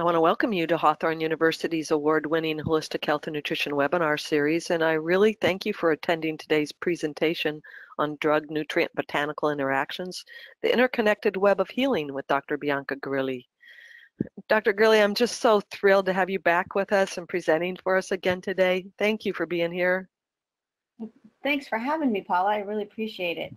I want to welcome you to Hawthorn University's award-winning Holistic Health and Nutrition webinar series, and I really thank you for attending today's presentation on drug-nutrient botanical interactions, the interconnected web of healing with Dr. Bianca Garilli. Dr. Garilli, I'm just so thrilled to have you back with us and presenting for us again today. Thank you for being here. Thanks for having me, Paula. I really appreciate it.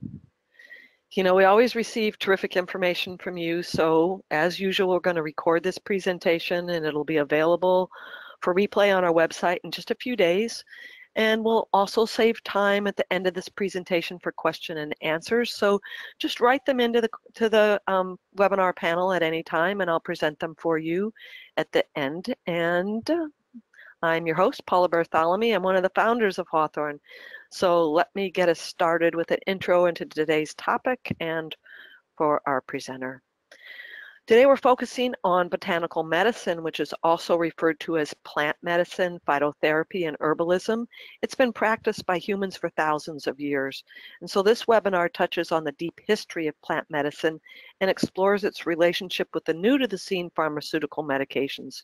You know, we always receive terrific information from you. So as usual, we're going to record this presentation and it'll be available for replay on our website in just a few days. And we'll also save time at the end of this presentation for question and answers. So just write them into the, to the um, webinar panel at any time and I'll present them for you at the end. And I'm your host, Paula Bartholomew. I'm one of the founders of Hawthorn. So let me get us started with an intro into today's topic and for our presenter. Today we're focusing on botanical medicine, which is also referred to as plant medicine, phytotherapy, and herbalism. It's been practiced by humans for thousands of years. And so this webinar touches on the deep history of plant medicine and explores its relationship with the new to the scene pharmaceutical medications.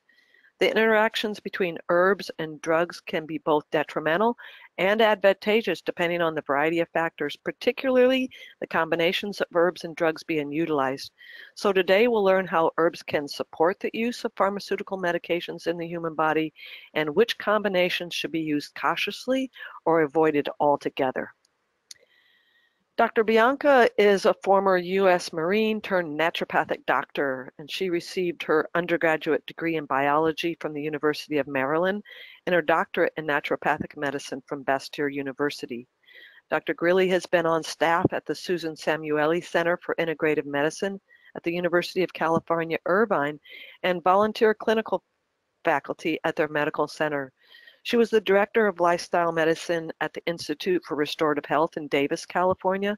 The interactions between herbs and drugs can be both detrimental and advantageous depending on the variety of factors, particularly the combinations of herbs and drugs being utilized. So today we'll learn how herbs can support the use of pharmaceutical medications in the human body and which combinations should be used cautiously or avoided altogether. Dr. Bianca is a former U.S. Marine turned naturopathic doctor, and she received her undergraduate degree in biology from the University of Maryland and her doctorate in naturopathic medicine from Bastyr University. Dr. Garilli has been on staff at the Susan Samueli Center for Integrative Medicine at the University of California, Irvine, and volunteer clinical faculty at their medical center. She was the director of lifestyle medicine at the Institute for Restorative Health in Davis, California.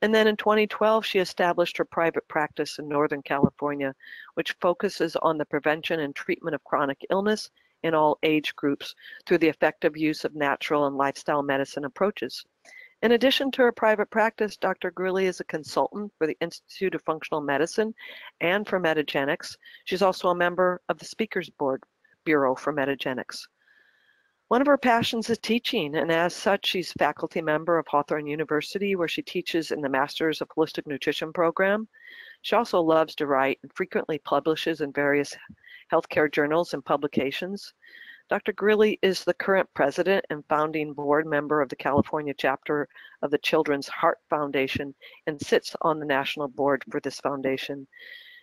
And then in 2012, she established her private practice in Northern California, which focuses on the prevention and treatment of chronic illness in all age groups through the effective use of natural and lifestyle medicine approaches. In addition to her private practice, Dr. Garilli is a consultant for the Institute of Functional Medicine and for Metagenics. She's also a member of the Speakers Board Bureau for Metagenics. One of her passions is teaching, and as such, she's faculty member of Hawthorn University, where she teaches in the Masters of Holistic Nutrition program. She also loves to write and frequently publishes in various healthcare journals and publications. Dr. Garilli is the current president and founding board member of the California chapter of the Children's Heart Foundation and sits on the national board for this foundation.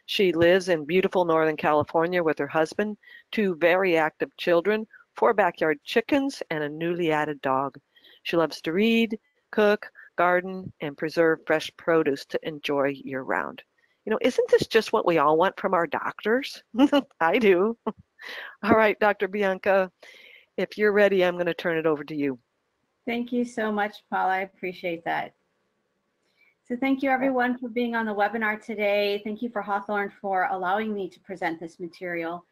She lives in beautiful Northern California with her husband, two very active children four backyard chickens, and a newly added dog. She loves to read, cook, garden, and preserve fresh produce to enjoy year round. You know, isn't this just what we all want from our doctors? I do. All right, Dr. Bianca, if you're ready, I'm going to turn it over to you. Thank you so much, Paula. I appreciate that. So thank you everyone for being on the webinar today. Thank you for Hawthorn for allowing me to present this material.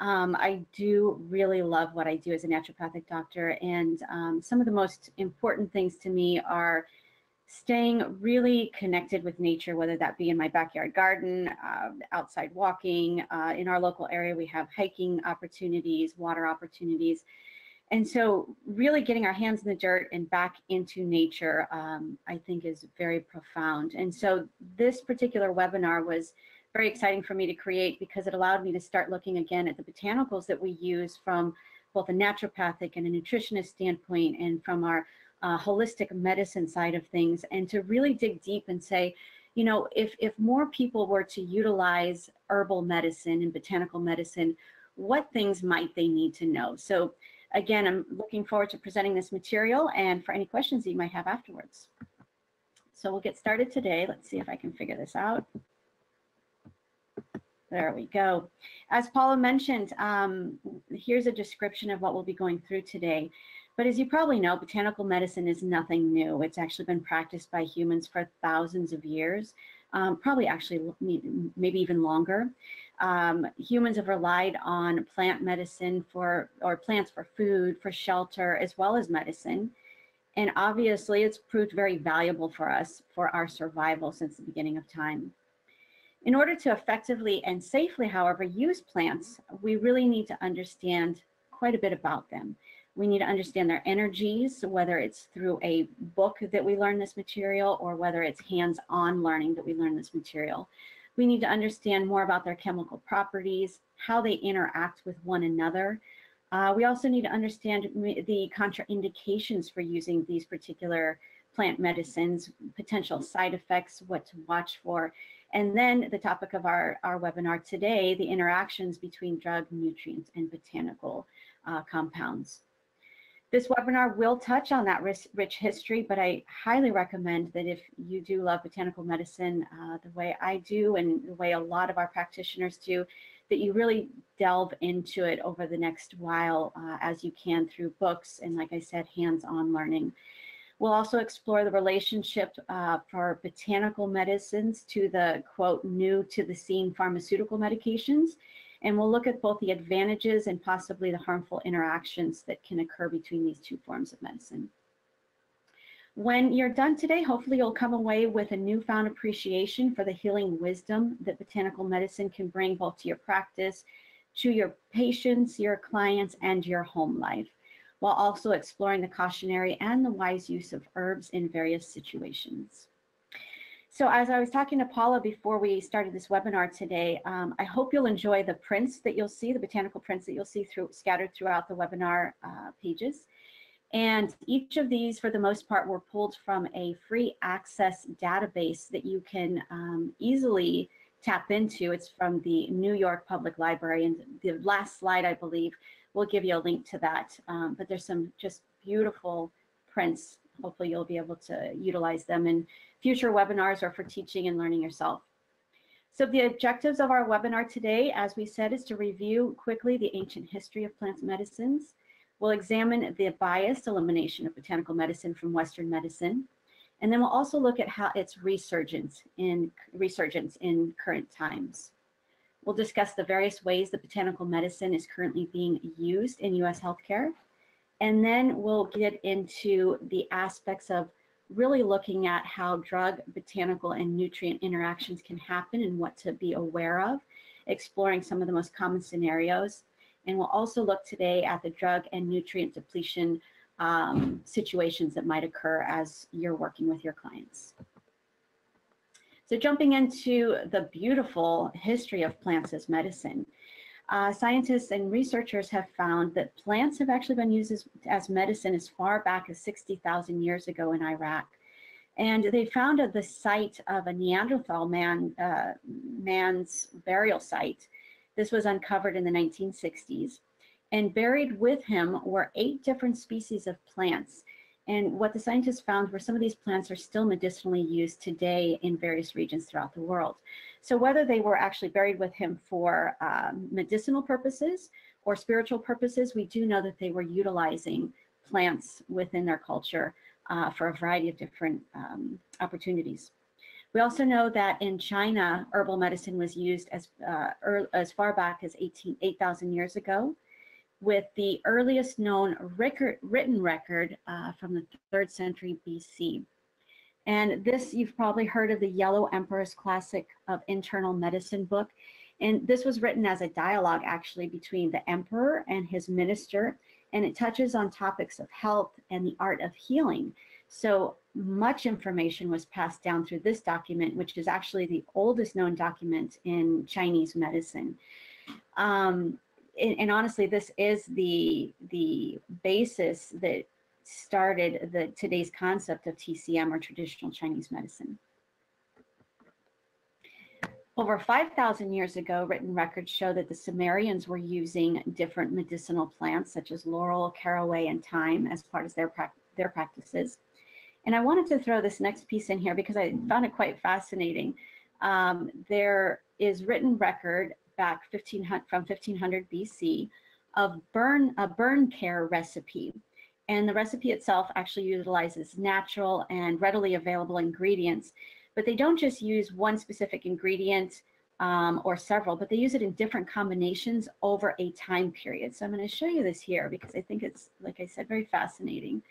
Um, I do really love what I do as a naturopathic doctor. And um, some of the most important things to me are staying really connected with nature, whether that be in my backyard garden, uh, outside walking. Uh, in our local area, we have hiking opportunities, water opportunities. And so really getting our hands in the dirt and back into nature, um, I think is very profound. And so this particular webinar was very exciting for me to create because it allowed me to start looking again at the botanicals that we use from both a naturopathic and a nutritionist standpoint and from our uh, holistic medicine side of things and to really dig deep and say, you know, if, if more people were to utilize herbal medicine and botanical medicine, what things might they need to know? So again, I'm looking forward to presenting this material and for any questions you might have afterwards. So we'll get started today. Let's see if I can figure this out. There we go. As Paula mentioned, um, here's a description of what we'll be going through today. But as you probably know, botanical medicine is nothing new. It's actually been practiced by humans for thousands of years, um, probably actually maybe even longer. Um, humans have relied on plant medicine for, or plants for food, for shelter, as well as medicine. And obviously it's proved very valuable for us for our survival since the beginning of time. In order to effectively and safely, however, use plants, we really need to understand quite a bit about them. We need to understand their energies, whether it's through a book that we learn this material or whether it's hands-on learning that we learn this material. We need to understand more about their chemical properties, how they interact with one another. Uh, we also need to understand the contraindications for using these particular plant medicines, potential side effects, what to watch for, and then the topic of our, our webinar today, the interactions between drug, nutrients, and botanical uh, compounds. This webinar will touch on that rich, history, but I highly recommend that if you do love botanical medicine uh, the way I do and the way a lot of our practitioners do, that you really delve into it over the next while uh, as you can through books and, like I said, hands-on learning. We'll also explore the relationship uh, for botanical medicines to the quote new to the scene pharmaceutical medications. And we'll look at both the advantages and possibly the harmful interactions that can occur between these two forms of medicine. When you're done today, hopefully you'll come away with a newfound appreciation for the healing wisdom that botanical medicine can bring both to your practice, to your patients, your clients, and your home life while also exploring the cautionary and the wise use of herbs in various situations. So as I was talking to Paula before we started this webinar today, um, I hope you'll enjoy the prints that you'll see, the botanical prints that you'll see through, scattered throughout the webinar uh, pages. And each of these, for the most part, were pulled from a free access database that you can um, easily tap into. It's from the New York Public Library. And the last slide, I believe, we'll give you a link to that. Um, but there's some just beautiful prints. Hopefully you'll be able to utilize them in future webinars or for teaching and learning yourself. So the objectives of our webinar today, as we said, is to review quickly the ancient history of plant medicines. We'll examine the biased elimination of botanical medicine from Western medicine. And then we'll also look at how its resurgence in resurgence in current times. We'll discuss the various ways that botanical medicine is currently being used in US healthcare. And then we'll get into the aspects of really looking at how drug, botanical, and nutrient interactions can happen and what to be aware of, exploring some of the most common scenarios. And we'll also look today at the drug and nutrient depletion um, situations that might occur as you're working with your clients. So jumping into the beautiful history of plants as medicine, uh, scientists and researchers have found that plants have actually been used as, as medicine as far back as 60,000 years ago in Iraq. And they found at the site of a Neanderthal man, uh, man's burial site. This was uncovered in the 1960s. And buried with him were eight different species of plants and what the scientists found were some of these plants are still medicinally used today in various regions throughout the world. So whether they were actually buried with him for um, medicinal purposes or spiritual purposes, we do know that they were utilizing plants within their culture uh, for a variety of different um, opportunities. We also know that in China, herbal medicine was used as, uh, as far back as 8,000 years ago with the earliest known record, written record uh, from the third century BC. And this, you've probably heard of the Yellow Emperor's Classic of Internal Medicine book. And this was written as a dialogue actually between the emperor and his minister. And it touches on topics of health and the art of healing. So much information was passed down through this document, which is actually the oldest known document in Chinese medicine. Um, and, and honestly, this is the the basis that started the today's concept of TCM or traditional Chinese medicine. Over 5,000 years ago, written records show that the Sumerians were using different medicinal plants such as laurel, caraway, and thyme as part of their, pra their practices. And I wanted to throw this next piece in here because I found it quite fascinating. Um, there is written record back 1500 from 1500 BC of burn a burn care recipe. And the recipe itself actually utilizes natural and readily available ingredients, but they don't just use one specific ingredient um, or several, but they use it in different combinations over a time period. So I'm going to show you this here because I think it's, like I said, very fascinating.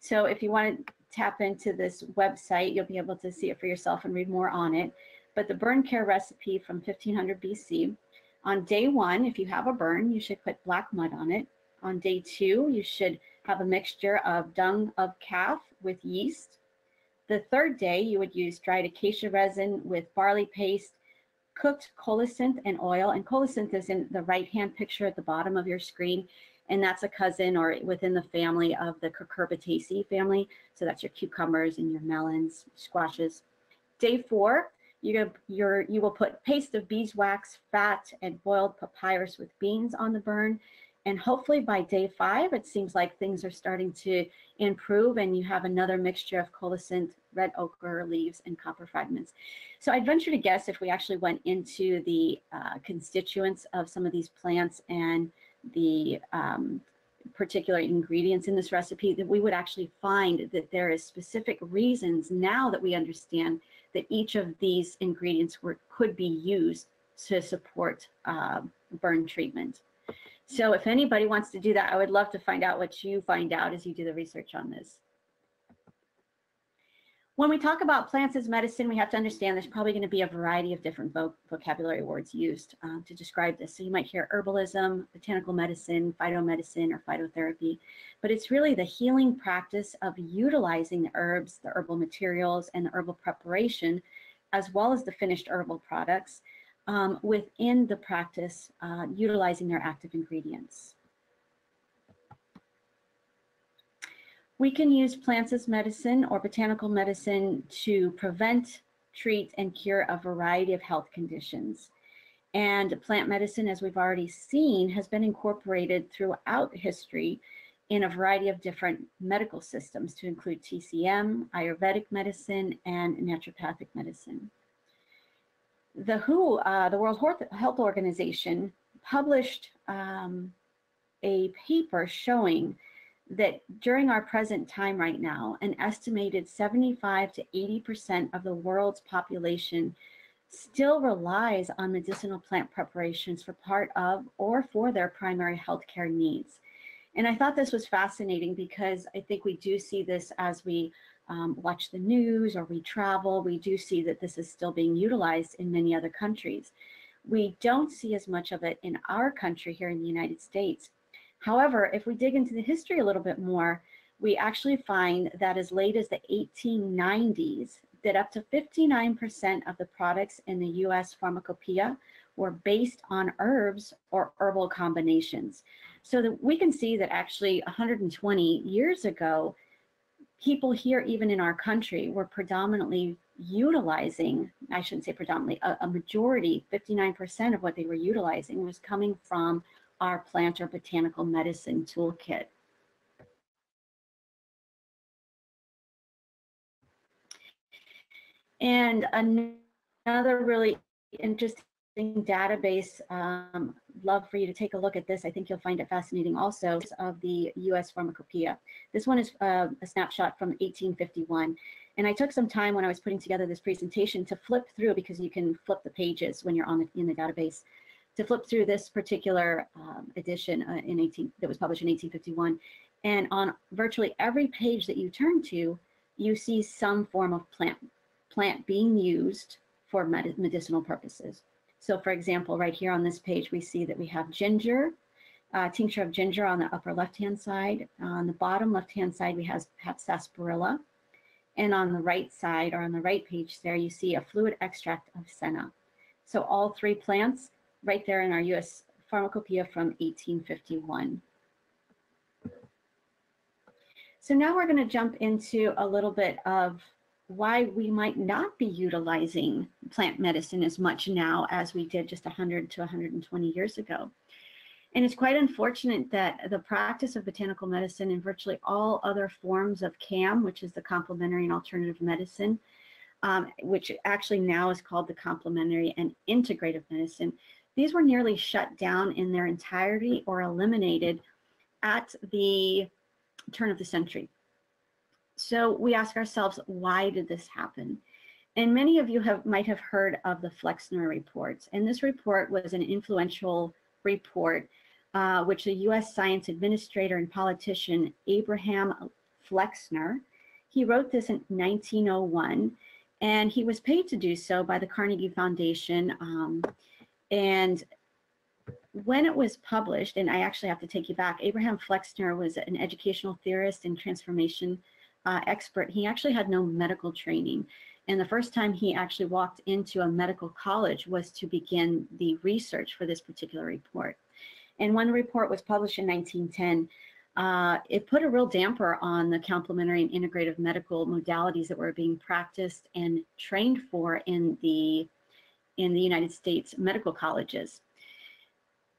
So if you want to tap into this website, you'll be able to see it for yourself and read more on it. but the burn care recipe from 1500 BC. On day one, if you have a burn, you should put black mud on it. On day two, you should have a mixture of dung of calf with yeast. The third day, you would use dried acacia resin with barley paste, cooked colocynth and oil. And colocynth is in the right-hand picture at the bottom of your screen. And that's a cousin or within the family of the cucurbitaceae family. So that's your cucumbers and your melons, squashes. Day four, you you will put paste of beeswax, fat, and boiled papyrus with beans on the burn. And hopefully by day five, it seems like things are starting to improve and you have another mixture of colocynth, red ochre leaves, and copper fragments. So I'd venture to guess if we actually went into the uh, constituents of some of these plants and the um, particular ingredients in this recipe, that we would actually find that there is specific reasons now that we understand that each of these ingredients were, could be used to support uh, burn treatment. So if anybody wants to do that, I would love to find out what you find out as you do the research on this. When we talk about plants as medicine, we have to understand there's probably going to be a variety of different vo vocabulary words used um, to describe this. So you might hear herbalism, botanical medicine, phytomedicine, or phytotherapy, but it's really the healing practice of utilizing the herbs, the herbal materials, and the herbal preparation, as well as the finished herbal products um, within the practice uh, utilizing their active ingredients. We can use plants as medicine or botanical medicine to prevent, treat, and cure a variety of health conditions. And plant medicine, as we've already seen, has been incorporated throughout history in a variety of different medical systems to include TCM, Ayurvedic medicine, and naturopathic medicine the WHO, uh, the World Health Organization, published um, a paper showing that during our present time right now, an estimated 75 to 80% of the world's population still relies on medicinal plant preparations for part of or for their primary healthcare needs. And I thought this was fascinating because I think we do see this as we um, watch the news or we travel, we do see that this is still being utilized in many other countries. We don't see as much of it in our country here in the United States. However, if we dig into the history a little bit more, we actually find that as late as the 1890s, that up to 59% of the products in the US pharmacopoeia were based on herbs or herbal combinations. So that we can see that actually 120 years ago, people here, even in our country, were predominantly utilizing, I shouldn't say predominantly, a, a majority, 59% of what they were utilizing was coming from our plant or botanical medicine toolkit. And another really interesting database. Um, love for you to take a look at this. I think you'll find it fascinating also of the US Pharmacopoeia. This one is uh, a snapshot from 1851. And I took some time when I was putting together this presentation to flip through because you can flip the pages when you're on the, in the database to flip through this particular um, edition uh, in 18 that was published in 1851. And on virtually every page that you turn to, you see some form of plant plant being used for med medicinal purposes. So for example, right here on this page, we see that we have ginger, uh, tincture of ginger on the upper left-hand side. On the bottom left-hand side, we have, have sarsaparilla. And on the right side, or on the right page there, you see a fluid extract of senna. So all three plants right there in our US Pharmacopoeia from 1851. So now we're going to jump into a little bit of why we might not be utilizing plant medicine as much now as we did just 100 to 120 years ago. And it's quite unfortunate that the practice of botanical medicine and virtually all other forms of CAM, which is the complementary and alternative medicine, um, which actually now is called the complementary and integrative medicine, these were nearly shut down in their entirety or eliminated at the turn of the century. So we ask ourselves, why did this happen? And many of you have might have heard of the Flexner reports. And this report was an influential report, uh, which the US science administrator and politician Abraham Flexner, he wrote this in 1901. And he was paid to do so by the Carnegie Foundation. Um, and when it was published, and I actually have to take you back, Abraham Flexner was an educational theorist and transformation uh, expert. He actually had no medical training. And the first time he actually walked into a medical college was to begin the research for this particular report. And when the report was published in 1910, uh, it put a real damper on the complementary and integrative medical modalities that were being practiced and trained for in the in the United States medical colleges.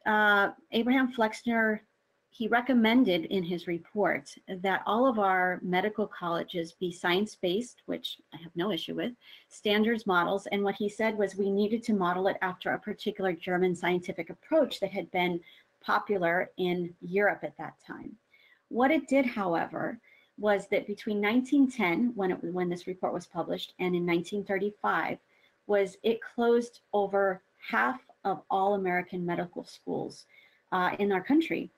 Uh, Abraham Flexner, he recommended in his report that all of our medical colleges be science-based, which I have no issue with, standards models. And what he said was we needed to model it after a particular German scientific approach that had been popular in Europe at that time. What it did, however, was that between 1910, when, it, when this report was published, and in 1935, was it closed over half of all American medical schools uh, in our country.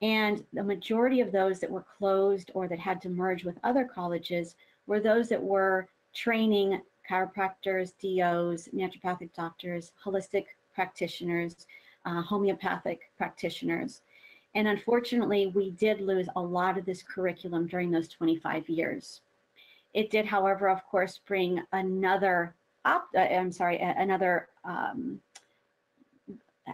And the majority of those that were closed or that had to merge with other colleges were those that were training chiropractors, DOs, naturopathic doctors, holistic practitioners, uh, homeopathic practitioners. And unfortunately, we did lose a lot of this curriculum during those 25 years. It did, however, of course, bring another, uh, I'm sorry, another um,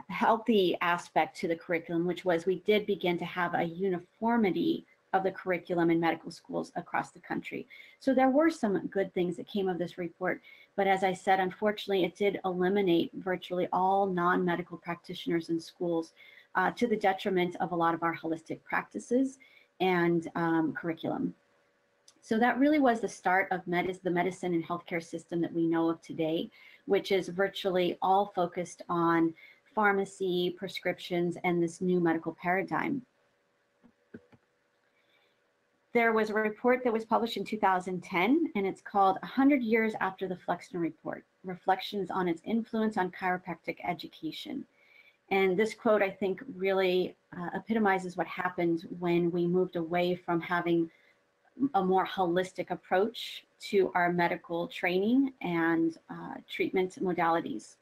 healthy aspect to the curriculum, which was we did begin to have a uniformity of the curriculum in medical schools across the country. So there were some good things that came of this report. But as I said, unfortunately, it did eliminate virtually all non-medical practitioners in schools uh, to the detriment of a lot of our holistic practices and um, curriculum. So that really was the start of the medicine and healthcare system that we know of today, which is virtually all focused on pharmacy, prescriptions, and this new medical paradigm. There was a report that was published in 2010, and it's called 100 Years After the Flexner Report, Reflections on its Influence on Chiropractic Education. And this quote, I think, really uh, epitomizes what happened when we moved away from having a more holistic approach to our medical training and uh, treatment modalities.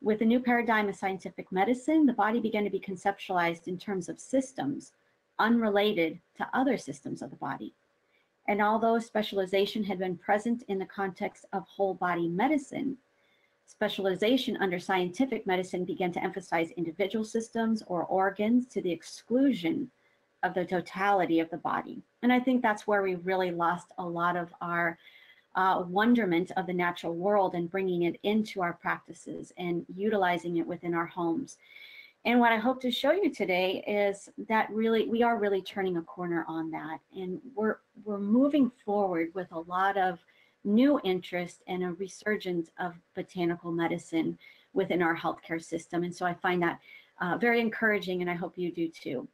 With the new paradigm of scientific medicine, the body began to be conceptualized in terms of systems unrelated to other systems of the body. And although specialization had been present in the context of whole body medicine, specialization under scientific medicine began to emphasize individual systems or organs to the exclusion of the totality of the body. And I think that's where we really lost a lot of our uh, wonderment of the natural world and bringing it into our practices and utilizing it within our homes. And what I hope to show you today is that really we are really turning a corner on that, and we're we're moving forward with a lot of new interest and a resurgence of botanical medicine within our healthcare system. And so I find that uh, very encouraging, and I hope you do too.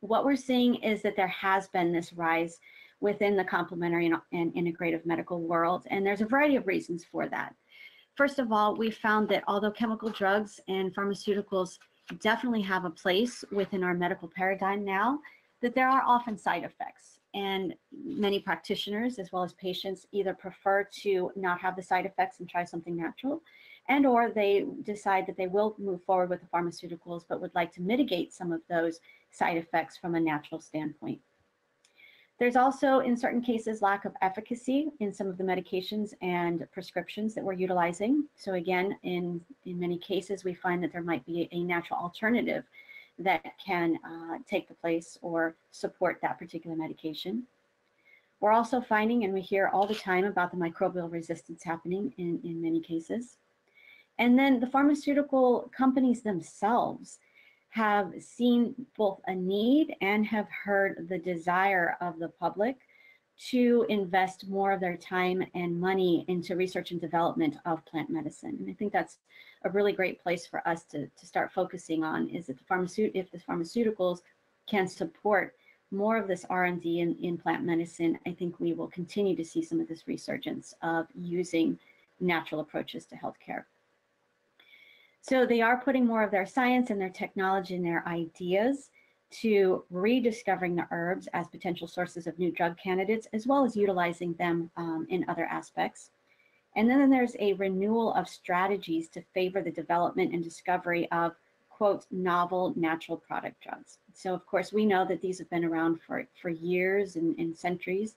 What we're seeing is that there has been this rise within the complementary and, integrative medical world. And there's a variety of reasons for that. First of all, we found that although chemical drugs and pharmaceuticals definitely have a place within our medical paradigm now, that there are often side effects. And many practitioners, as well as patients, either prefer to not have the side effects and try something natural, and or they decide that they will move forward with the pharmaceuticals, but would like to mitigate some of those side effects from a natural standpoint. There's also, in certain cases, lack of efficacy in some of the medications and prescriptions that we're utilizing. So again, in, in many cases, we find that there might be a natural alternative that can uh, take the place or support that particular medication. We're also finding, and we hear all the time about the microbial resistance happening in, in many cases. And then the pharmaceutical companies themselves have seen both a need and have heard the desire of the public to invest more of their time and money into research and development of plant medicine. And I think that's a really great place for us to, to start focusing on is that the pharmaceut if the pharmaceuticals can support more of this R&D in, in plant medicine, I think we will continue to see some of this resurgence of using natural approaches to healthcare. So they are putting more of their science and their technology and their ideas to rediscovering the herbs as potential sources of new drug candidates, as well as utilizing them um, in other aspects. And then there's a renewal of strategies to favor the development and discovery of, quote, novel natural product drugs. So, of course, we know that these have been around for, for years and, and centuries,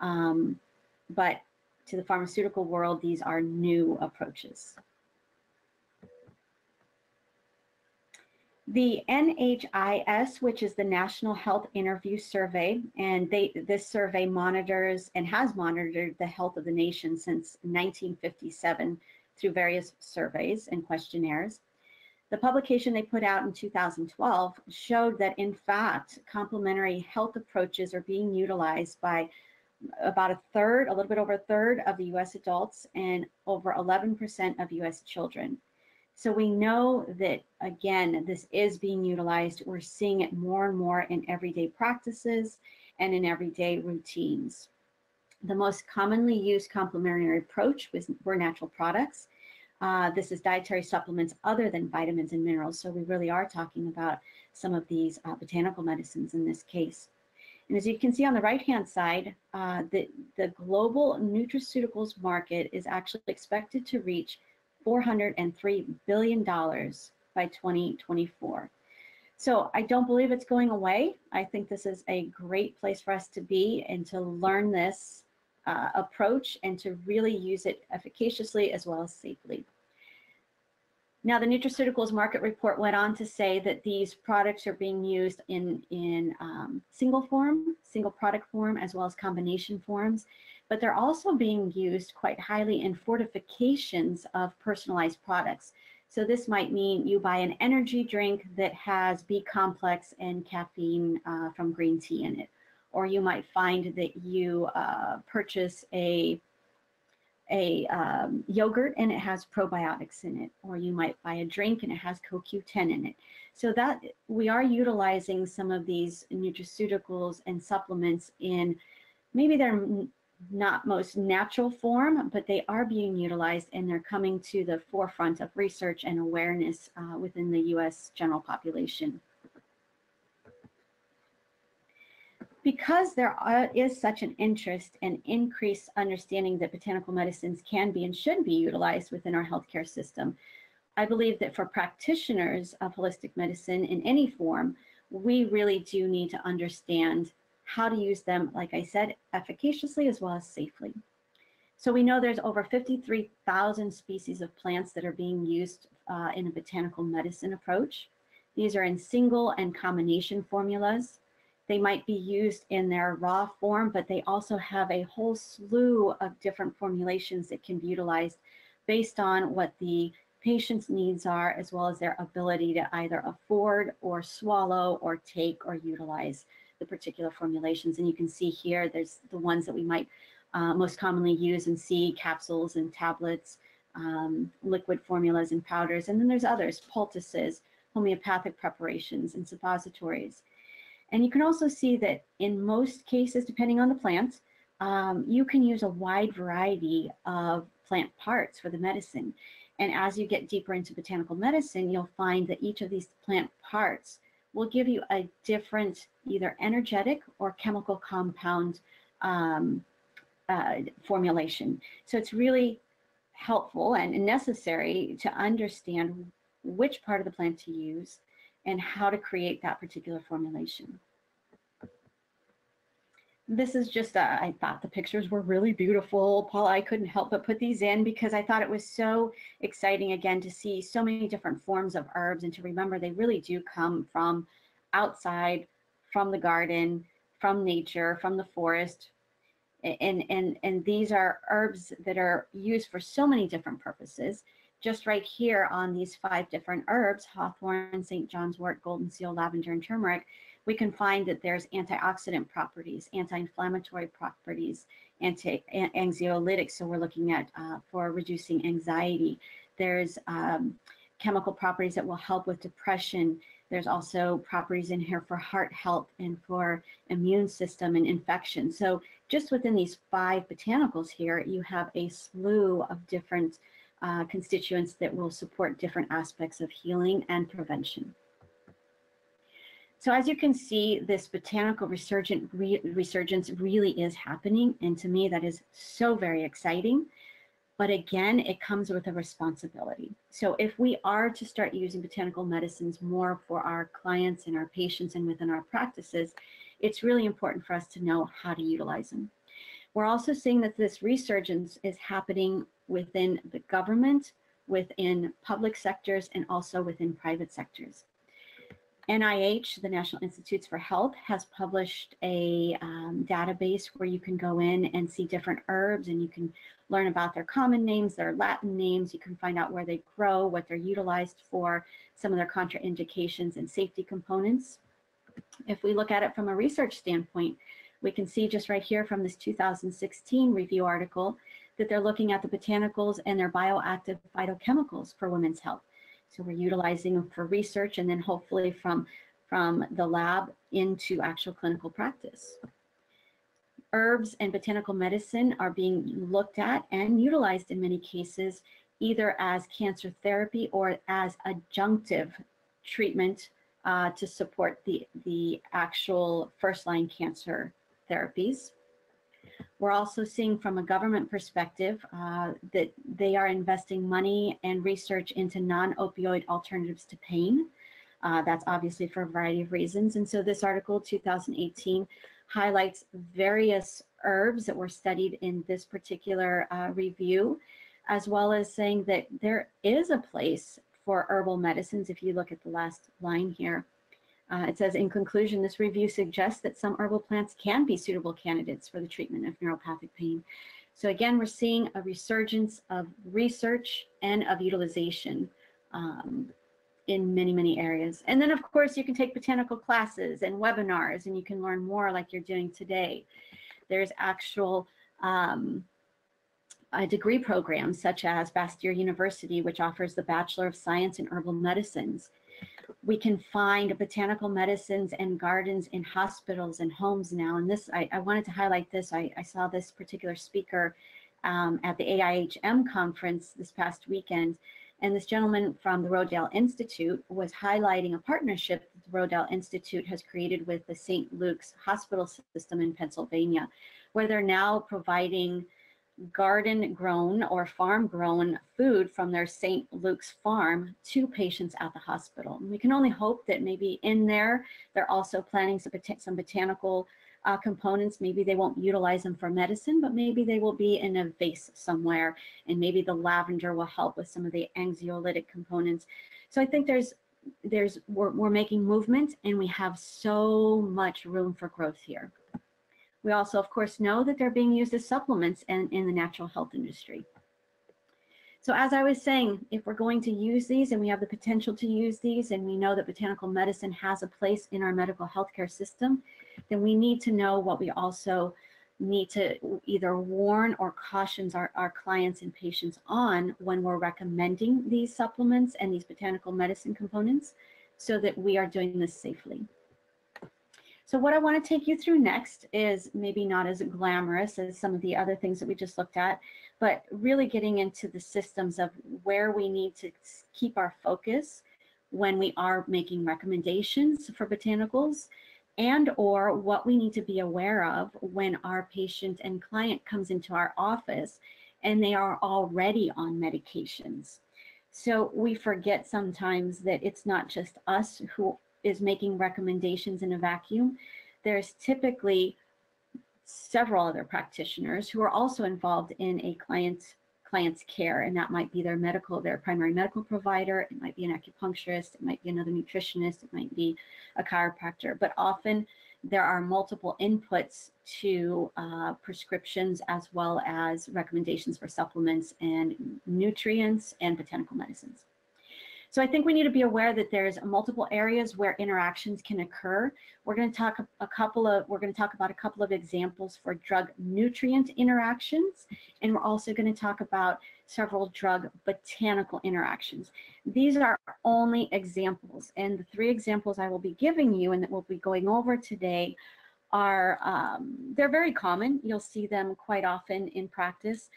um, but to the pharmaceutical world, these are new approaches. The NHIS, which is the National Health Interview Survey, and they, this survey monitors and has monitored the health of the nation since 1957 through various surveys and questionnaires. The publication they put out in 2012 showed that, in fact, complementary health approaches are being utilized by about a third, a little bit over a third of the US adults and over 11% of US children. So we know that, again, this is being utilized. We're seeing it more and more in everyday practices and in everyday routines. The most commonly used complementary approach was, were natural products. Uh, this is dietary supplements other than vitamins and minerals. So we really are talking about some of these uh, botanical medicines in this case. And as you can see on the right-hand side, uh, the, the global nutraceuticals market is actually expected to reach $403 billion by 2024. So I don't believe it's going away. I think this is a great place for us to be and to learn this uh, approach and to really use it efficaciously as well as safely. Now, the nutraceuticals market report went on to say that these products are being used in, in um, single form, single product form, as well as combination forms but they're also being used quite highly in fortifications of personalized products. So this might mean you buy an energy drink that has B complex and caffeine uh, from green tea in it. Or you might find that you uh, purchase a, a um, yogurt and it has probiotics in it. Or you might buy a drink and it has CoQ10 in it. So that we are utilizing some of these nutraceuticals and supplements in maybe they're not most natural form, but they are being utilized and they're coming to the forefront of research and awareness uh, within the US general population. Because there are, is such an interest and increased understanding that botanical medicines can be and should be utilized within our healthcare system, I believe that for practitioners of holistic medicine in any form, we really do need to understand how to use them, like I said, efficaciously as well as safely. So we know there's over 53,000 species of plants that are being used uh, in a botanical medicine approach. These are in single and combination formulas. They might be used in their raw form, but they also have a whole slew of different formulations that can be utilized based on what the patient's needs are, as well as their ability to either afford or swallow or take or utilize the particular formulations. And you can see here, there's the ones that we might uh, most commonly use and see capsules and tablets, um, liquid formulas and powders. And then there's others, poultices, homeopathic preparations, and suppositories. And you can also see that in most cases, depending on the plant, um, you can use a wide variety of plant parts for the medicine. And as you get deeper into botanical medicine, you'll find that each of these plant parts will give you a different either energetic or chemical compound um, uh, formulation. So it's really helpful and necessary to understand which part of the plant to use and how to create that particular formulation. This is just, a, I thought the pictures were really beautiful. Paul, I couldn't help but put these in because I thought it was so exciting again to see so many different forms of herbs and to remember they really do come from outside, from the garden, from nature, from the forest. And, and, and these are herbs that are used for so many different purposes. Just right here on these five different herbs, hawthorn, St. John's wort, golden seal, lavender, and turmeric, we can find that there's antioxidant properties, anti-inflammatory properties, anti-anxiolytic. So we're looking at uh, for reducing anxiety. There's um, chemical properties that will help with depression. There's also properties in here for heart health and for immune system and infection. So just within these five botanicals here, you have a slew of different uh, constituents that will support different aspects of healing and prevention. So as you can see, this botanical resurgent re resurgence really is happening. And to me, that is so very exciting. But again, it comes with a responsibility. So if we are to start using botanical medicines more for our clients and our patients and within our practices, it's really important for us to know how to utilize them. We're also seeing that this resurgence is happening within the government, within public sectors, and also within private sectors. NIH, the National Institutes for Health, has published a um, database where you can go in and see different herbs and you can learn about their common names, their Latin names. You can find out where they grow, what they're utilized for, some of their contraindications and safety components. If we look at it from a research standpoint, we can see just right here from this 2016 review article that they're looking at the botanicals and their bioactive phytochemicals for women's health. So we're utilizing them for research and then hopefully from, from the lab into actual clinical practice. Herbs and botanical medicine are being looked at and utilized in many cases, either as cancer therapy or as adjunctive treatment uh, to support the, the actual first line cancer therapies. We're also seeing from a government perspective uh, that they are investing money and research into non-opioid alternatives to pain. Uh, that's obviously for a variety of reasons. And so this article, 2018, highlights various herbs that were studied in this particular uh, review, as well as saying that there is a place for herbal medicines, if you look at the last line here, uh, it says, in conclusion, this review suggests that some herbal plants can be suitable candidates for the treatment of neuropathic pain. So again, we're seeing a resurgence of research and of utilization um, in many, many areas. And then of course, you can take botanical classes and webinars and you can learn more like you're doing today. There's actual um, degree programs such as Bastyr University, which offers the Bachelor of Science in Herbal Medicines we can find botanical medicines and gardens in hospitals and homes now. And this, I, I wanted to highlight this. I, I, saw this particular speaker um, at the AIHM conference this past weekend. And this gentleman from the Rodale Institute was highlighting a partnership that the Rodale Institute has created with the St. Luke's Hospital System in Pennsylvania, where they're now providing garden grown or farm grown food from their St. Luke's farm to patients at the hospital. And we can only hope that maybe in there, they're also planning some, bot some botanical uh, components. Maybe they won't utilize them for medicine, but maybe they will be in a vase somewhere. And maybe the lavender will help with some of the anxiolytic components. So I think there's there's we're, we're making movement and we have so much room for growth here. We also, of course, know that they're being used as supplements in, in the natural health industry. So as I was saying, if we're going to use these and we have the potential to use these and we know that botanical medicine has a place in our medical healthcare system, then we need to know what we also need to either warn or cautions our, our clients and patients on when we're recommending these supplements and these botanical medicine components so that we are doing this safely. So what I want to take you through next is maybe not as glamorous as some of the other things that we just looked at, but really getting into the systems of where we need to keep our focus when we are making recommendations for botanicals and or what we need to be aware of when our patient and client comes into our office and they are already on medications. So we forget sometimes that it's not just us who is making recommendations in a vacuum, there's typically several other practitioners who are also involved in a client's client's care and that might be their medical their primary medical provider it might be an acupuncturist it might be another nutritionist it might be a chiropractor. But often there are multiple inputs to uh, prescriptions as well as recommendations for supplements and nutrients and botanical medicines so I think we need to be aware that there's multiple areas where interactions can occur. We're going to talk a couple of, we're going to talk about a couple of examples for drug nutrient interactions, and we're also going to talk about several drug botanical interactions. These are only examples, and the three examples I will be giving you and that we'll be going over today are, um, they're very common. You'll see them quite often in practice,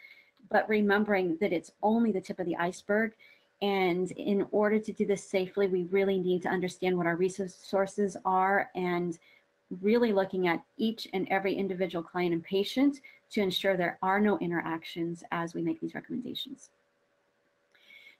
but remembering that it's only the tip of the iceberg And in order to do this safely, we really need to understand what our resources are and really looking at each and every individual client and patient to ensure there are no interactions as we make these recommendations.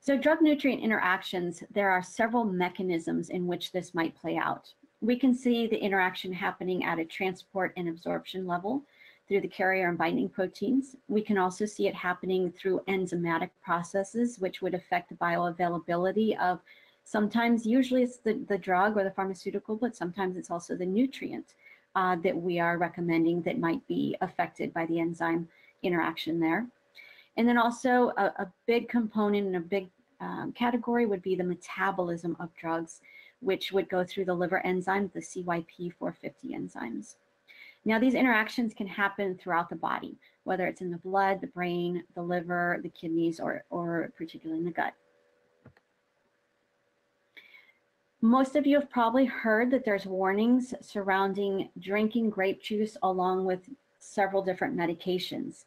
So drug nutrient interactions, there are several mechanisms in which this might play out. We can see the interaction happening at a transport and absorption level through the carrier and binding proteins. We can also see it happening through enzymatic processes, which would affect the bioavailability of sometimes, usually it's the, the drug or the pharmaceutical, but sometimes it's also the nutrient uh, that we are recommending that might be affected by the enzyme interaction there. And then also a, a big component and a big um, category would be the metabolism of drugs, which would go through the liver enzyme, the CYP450 enzymes. Now, these interactions can happen throughout the body, whether it's in the blood, the brain, the liver, the kidneys, or, or particularly in the gut. Most of you have probably heard that there's warnings surrounding drinking grape juice along with several different medications.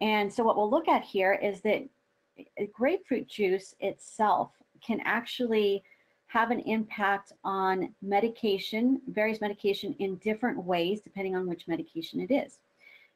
And so what we'll look at here is that grapefruit juice itself can actually have an impact on medication, various medication in different ways, depending on which medication it is.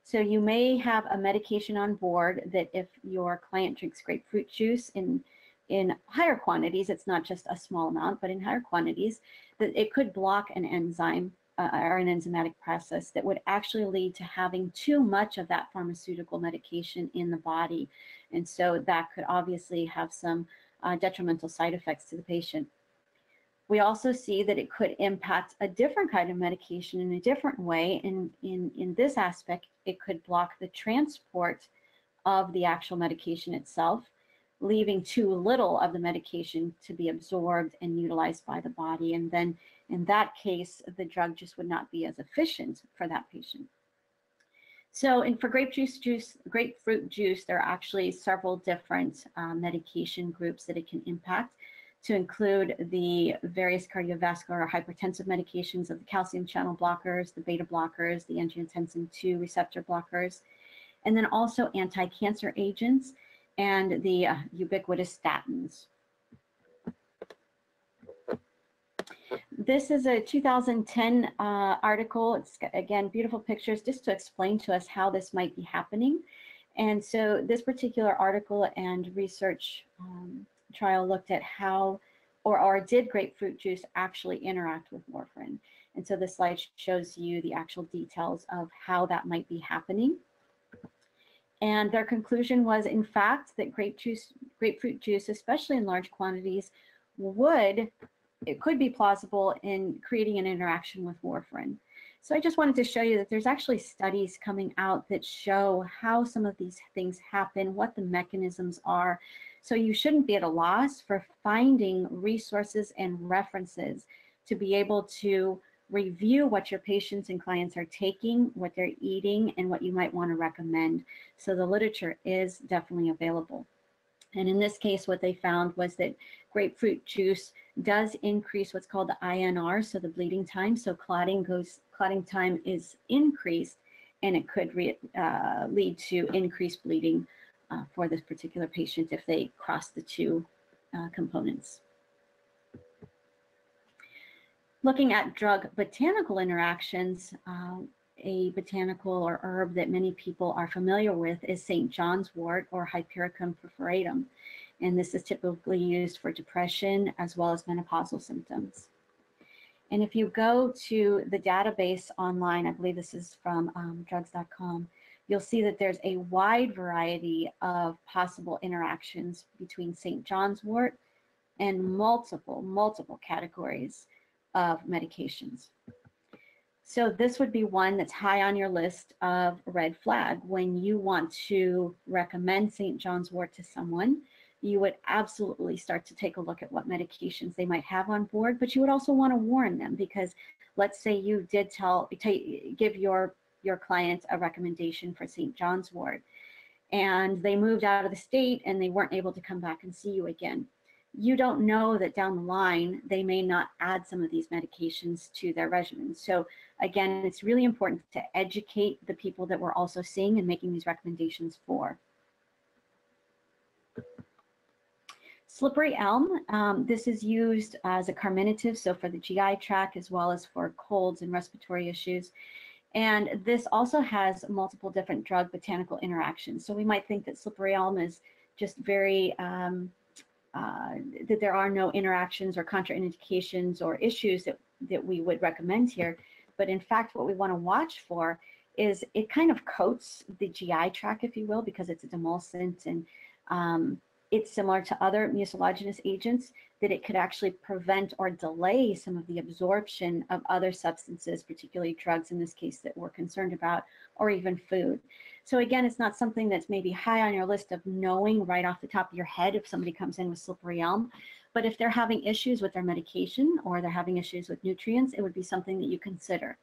So you may have a medication on board that if your client drinks grapefruit juice in in higher quantities, it's not just a small amount, but in higher quantities, that it could block an enzyme uh, or an enzymatic process that would actually lead to having too much of that pharmaceutical medication in the body. And so that could obviously have some uh, detrimental side effects to the patient. We also see that it could impact a different kind of medication in a different way. And in, in this aspect, it could block the transport of the actual medication itself, leaving too little of the medication to be absorbed and utilized by the body. And then in that case, the drug just would not be as efficient for that patient. So, and for grape juice, juice, grapefruit juice, there are actually several different uh, medication groups that it can impact to include the various cardiovascular hypertensive medications of the calcium channel blockers, the beta blockers, the angiotensin II receptor blockers, and then also anti-cancer agents and the uh, ubiquitous statins. This is a 2010 uh, article. It's again beautiful pictures just to explain to us how this might be happening. And so this particular article and research um, trial looked at how or, or did grapefruit juice actually interact with warfarin. And so the slide shows you the actual details of how that might be happening. And their conclusion was, in fact, that grape juice, grapefruit juice, especially in large quantities, would, it could be plausible in creating an interaction with warfarin. So I just wanted to show you that there's actually studies coming out that show how some of these things happen, what the mechanisms are, so you shouldn't be at a loss for finding resources and references to be able to review what your patients and clients are taking, what they're eating, and what you might want to recommend. So the literature is definitely available. And in this case, what they found was that grapefruit juice does increase what's called the INR, so the bleeding time. So clotting goes, clotting time is increased, and it could re, uh, lead to increased bleeding uh, for this particular patient if they cross the two uh, components. Looking at drug botanical interactions, uh, a botanical or herb that many people are familiar with is St. John's wort or Hypericum perforatum. And this is typically used for depression as well as menopausal symptoms. And if you go to the database online, I believe this is from um, drugs.com, you'll see that there's a wide variety of possible interactions between St. John's wort and multiple, multiple categories of medications. So this would be one that's high on your list of red flag. When you want to recommend St. John's wort to someone, you would absolutely start to take a look at what medications they might have on board, but you would also want to warn them because let's say you did tell, give your your client a recommendation for St. John's wort and they moved out of the state and they weren't able to come back and see you again. You don't know that down the line they may not add some of these medications to their regimen. So again, it's really important to educate the people that we're also seeing and making these recommendations for. Slippery elm, um, this is used as a carminative, so for the GI tract as well as for colds and respiratory issues. And this also has multiple different drug botanical interactions. So we might think that slippery elm is just very, um, uh, that there are no interactions or contraindications or issues that, that we would recommend here. But in fact, what we want to watch for is it kind of coats the GI tract, if you will, because it's a demulcent and um, it's similar to other mucilaginous agents that it could actually prevent or delay some of the absorption of other substances, particularly drugs in this case that we're concerned about, or even food. So again, it's not something that's maybe high on your list of knowing right off the top of your head if somebody comes in with slippery elm. But if they're having issues with their medication or they're having issues with nutrients, it would be something that you consider.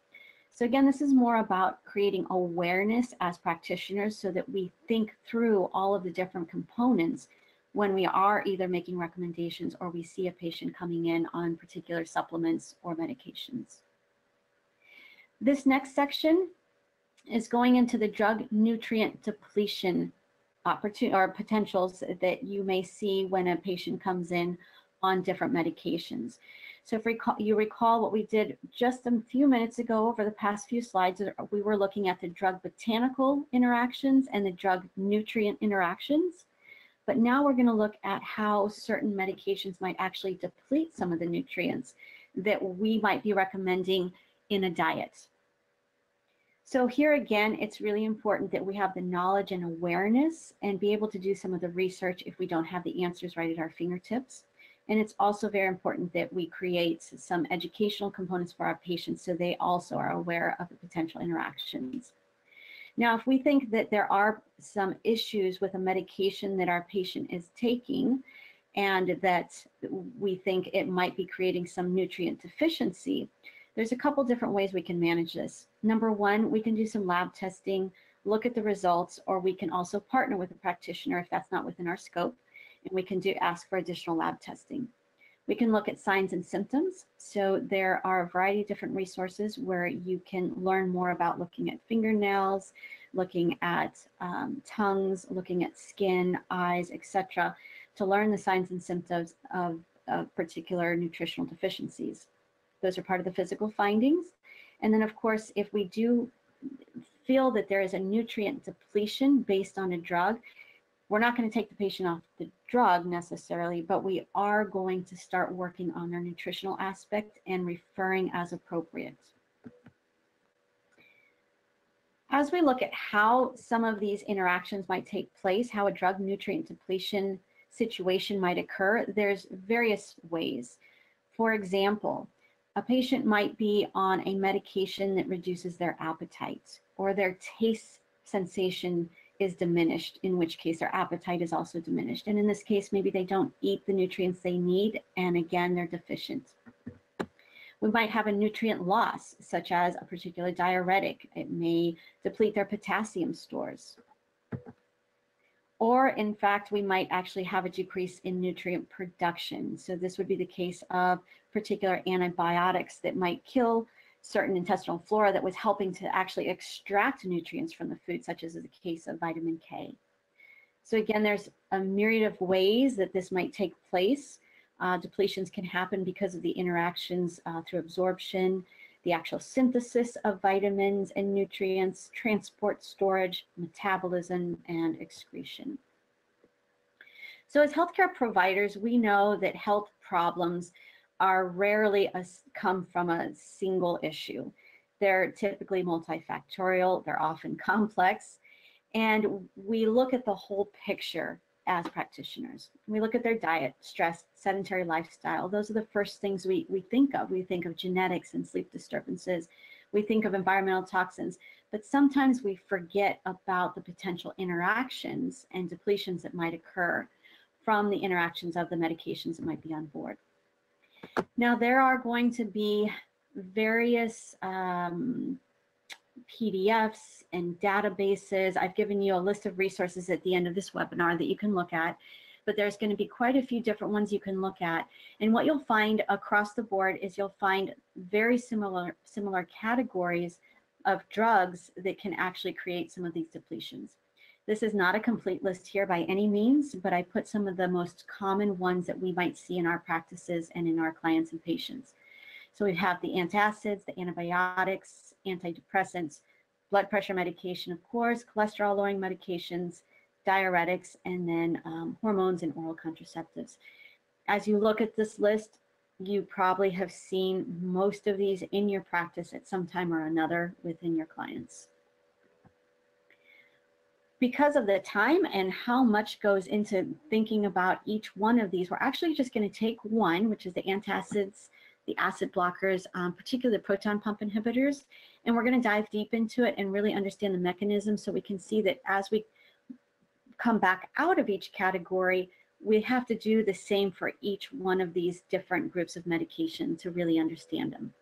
So again, this is more about creating awareness as practitioners so that we think through all of the different components when we are either making recommendations or we see a patient coming in on particular supplements or medications. This next section is going into the drug nutrient depletion opportunity or potentials that you may see when a patient comes in on different medications. So if recall, you recall what we did just a few minutes ago over the past few slides, we were looking at the drug botanical interactions and the drug nutrient interactions. But now we're going to look at how certain medications might actually deplete some of the nutrients that we might be recommending in a diet. So here again, it's really important that we have the knowledge and awareness and be able to do some of the research if we don't have the answers right at our fingertips. And it's also very important that we create some educational components for our patients so they also are aware of the potential interactions. Now, if we think that there are some issues with a medication that our patient is taking and that we think it might be creating some nutrient deficiency, there's a couple different ways we can manage this. Number one, we can do some lab testing, look at the results, or we can also partner with a practitioner if that's not within our scope, and we can do ask for additional lab testing. We can look at signs and symptoms. So there are a variety of different resources where you can learn more about looking at fingernails, looking at um, tongues, looking at skin, eyes, etc., to learn the signs and symptoms of, of particular nutritional deficiencies. Those are part of the physical findings. And then, of course, if we do feel that there is a nutrient depletion based on a drug, we're not going to take the patient off the drug necessarily, but we are going to start working on their nutritional aspect and referring as appropriate. As we look at how some of these interactions might take place, how a drug nutrient depletion situation might occur, there's various ways. For example, a patient might be on a medication that reduces their appetite or their taste sensation is diminished, in which case their appetite is also diminished. And in this case, maybe they don't eat the nutrients they need, and again, they're deficient. We might have a nutrient loss, such as a particular diuretic. It may deplete their potassium stores. Or in fact, we might actually have a decrease in nutrient production. So this would be the case of particular antibiotics that might kill certain intestinal flora that was helping to actually extract nutrients from the food, such as the case of vitamin K. So again, there's a myriad of ways that this might take place. Uh, depletions can happen because of the interactions uh, through absorption, the actual synthesis of vitamins and nutrients, transport, storage, metabolism, and excretion. So as healthcare providers, we know that health problems are rarely a, come from a single issue. They're typically multifactorial, they're often complex, and we look at the whole picture as practitioners. We look at their diet, stress, sedentary lifestyle. Those are the first things we, we think of. We think of genetics and sleep disturbances. We think of environmental toxins, but sometimes we forget about the potential interactions and depletions that might occur from the interactions of the medications that might be on board. Now, there are going to be various um, PDFs and databases. I've given you a list of resources at the end of this webinar that you can look at, but there's going to be quite a few different ones you can look at. And what you'll find across the board is you'll find very similar, similar categories of drugs that can actually create some of these depletions. This is not a complete list here by any means, but I put some of the most common ones that we might see in our practices and in our clients and patients. So we have the antacids, the antibiotics, antidepressants, blood pressure medication, of course, cholesterol lowering medications, diuretics, and then um, hormones and oral contraceptives. As you look at this list, you probably have seen most of these in your practice at some time or another within your clients. Because of the time and how much goes into thinking about each one of these, we're actually just going to take one, which is the antacids, the acid blockers, um, particularly the proton pump inhibitors, and we're going to dive deep into it and really understand the mechanism so we can see that as we come back out of each category, we have to do the same for each one of these different groups of medication to really understand them.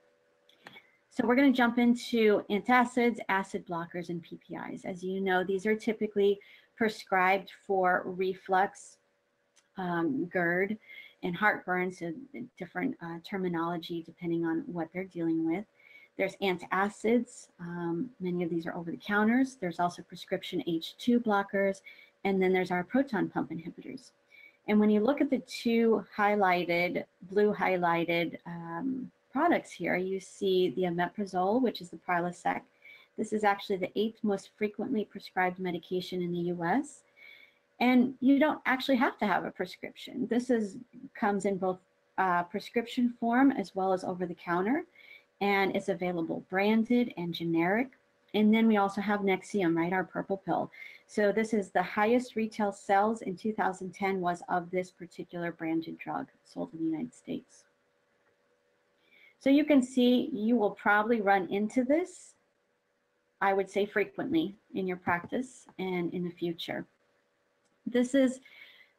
So we're going to jump into antacids, acid blockers, and PPIs. As you know, these are typically prescribed for reflux, um, GERD, and heartburn, so different uh, terminology depending on what they're dealing with. There's antacids. Um, many of these are over the counters. There's also prescription H2 blockers, and then there's our proton pump inhibitors. And when you look at the two highlighted, blue highlighted um, products here, you see the omeprazole, which is the Prilosec. This is actually the eighth most frequently prescribed medication in the US. And you don't actually have to have a prescription. This is comes in both uh, prescription form as well as over the counter, and it's available branded and generic. And then we also have Nexium, right, our purple pill. So this is the highest retail sales in 2010 was of this particular branded drug sold in the United States. So you can see you will probably run into this, I would say frequently in your practice and in the future. This is,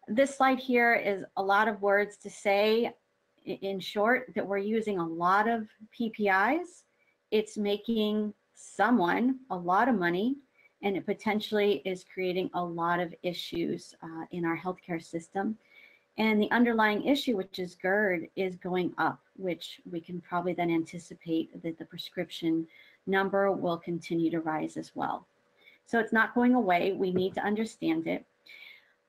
this slide here is a lot of words to say in short that we're using a lot of PPIs. It's making someone a lot of money and it potentially is creating a lot of issues uh, in our healthcare system. And the underlying issue, which is GERD, is going up, which we can probably then anticipate that the prescription number will continue to rise as well. So it's not going away. We need to understand it.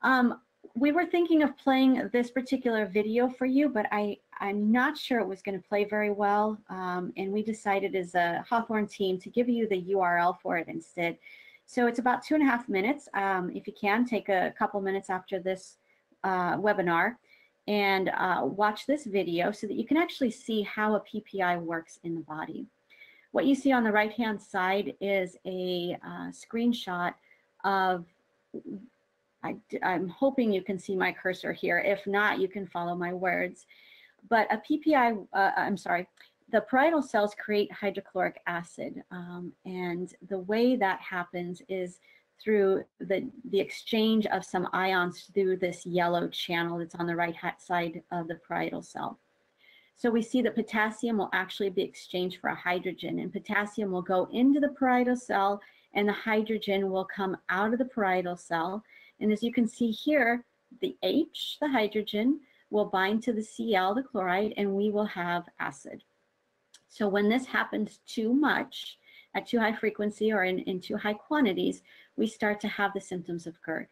Um, we were thinking of playing this particular video for you, but I, I'm not sure it was going to play very well. Um, and we decided as a Hawthorn team to give you the URL for it instead. So it's about two and a half minutes. Um, if you can, take a couple minutes after this uh, webinar and uh, watch this video so that you can actually see how a PPI works in the body. What you see on the right-hand side is a uh, screenshot of I, am hoping you can see my cursor here. If not, you can follow my words. But a PPI, uh, I'm sorry, the parietal cells create hydrochloric acid. Um, and the way that happens is through the, the exchange of some ions through this yellow channel that's on the right side of the parietal cell. So we see that potassium will actually be exchanged for a hydrogen and potassium will go into the parietal cell and the hydrogen will come out of the parietal cell and as you can see here, the H, the hydrogen, will bind to the Cl, the chloride, and we will have acid. So when this happens too much, at too high frequency or in, in too high quantities, we start to have the symptoms of GERD.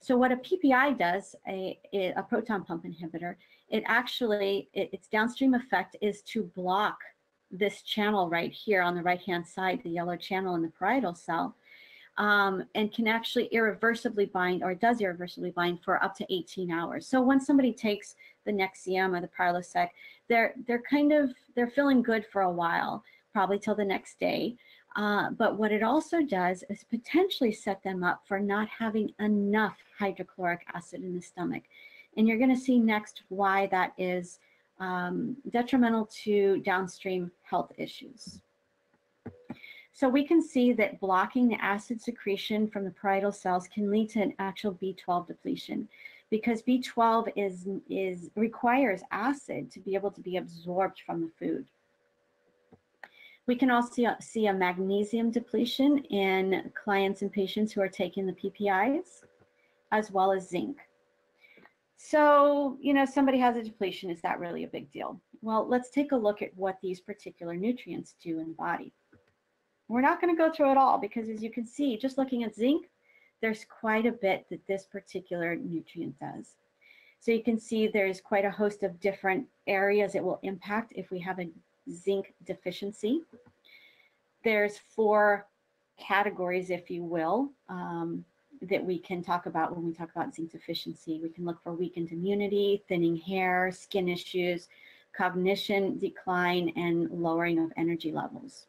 So what a PPI does, a, a proton pump inhibitor, it actually, it, its downstream effect is to block this channel right here on the right-hand side, the yellow channel in the parietal cell, um, and can actually irreversibly bind or does irreversibly bind for up to 18 hours. So when somebody takes the Nexium or the Prilosec, they're they're kind of they're feeling good for a while, probably till the next day. Uh, but what it also does is potentially set them up for not having enough hydrochloric acid in the stomach. And you're going to see next why that is um, detrimental to downstream health issues. So we can see that blocking the acid secretion from the parietal cells can lead to an actual B12 depletion because B12 is, is requires acid to be able to be absorbed from the food. We can also see a magnesium depletion in clients and patients who are taking the PPIs, as well as zinc. So, you know, somebody has a depletion, is that really a big deal? Well, let's take a look at what these particular nutrients do in the body. We're not going to go through it all because as you can see, just looking at zinc, there's quite a bit that this particular nutrient does. So you can see there's quite a host of different areas it will impact if we have a zinc deficiency. There's four categories, if you will, um, that we can talk about when we talk about zinc deficiency. We can look for weakened immunity, thinning hair, skin issues, cognition decline, and lowering of energy levels.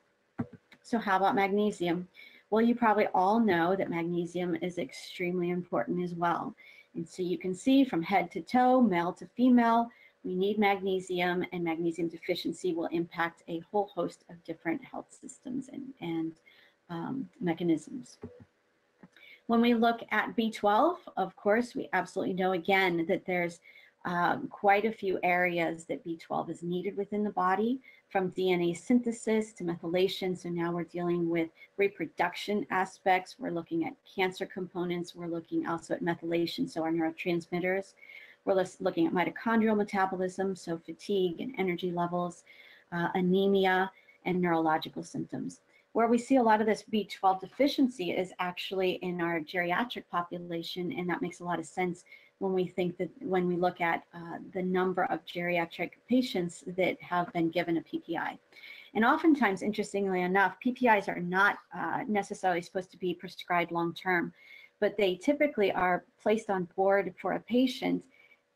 So how about magnesium? Well, you probably all know that magnesium is extremely important as well. And so you can see from head to toe, male to female, we need magnesium and magnesium deficiency will impact a whole host of different health systems and, and um, mechanisms. When we look at B12, of course, we absolutely know again that there's um, quite a few areas that B12 is needed within the body, from DNA synthesis to methylation. So now we're dealing with reproduction aspects. We're looking at cancer components. We're looking also at methylation, so our neurotransmitters. We're looking at mitochondrial metabolism, so fatigue and energy levels, uh, anemia, and neurological symptoms. Where we see a lot of this B12 deficiency is actually in our geriatric population, and that makes a lot of sense when we think that when we look at uh, the number of geriatric patients that have been given a PPI. And oftentimes, interestingly enough, PPIs are not uh, necessarily supposed to be prescribed long term, but they typically are placed on board for a patient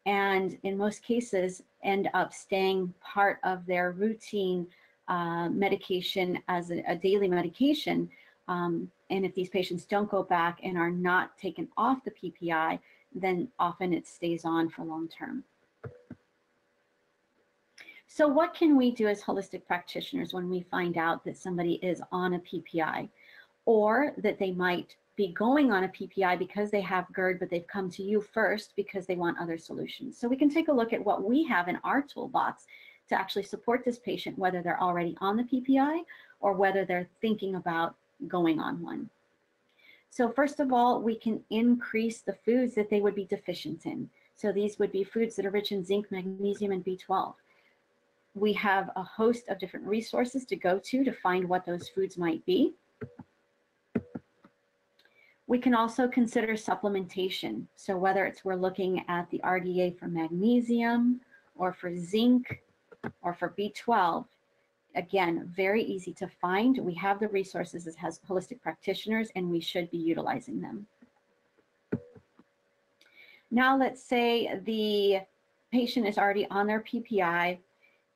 and in most cases end up staying part of their routine uh, medication as a, a daily medication. Um, and if these patients don't go back and are not taken off the PPI, then often it stays on for long term. So what can we do as holistic practitioners when we find out that somebody is on a PPI or that they might be going on a PPI because they have GERD, but they've come to you first because they want other solutions. So we can take a look at what we have in our toolbox to actually support this patient, whether they're already on the PPI or whether they're thinking about going on one. So first of all, we can increase the foods that they would be deficient in. So these would be foods that are rich in zinc, magnesium, and B12. We have a host of different resources to go to to find what those foods might be. We can also consider supplementation. So whether it's we're looking at the RDA for magnesium or for zinc or for B12, again, very easy to find. We have the resources as holistic practitioners and we should be utilizing them. Now let's say the patient is already on their PPI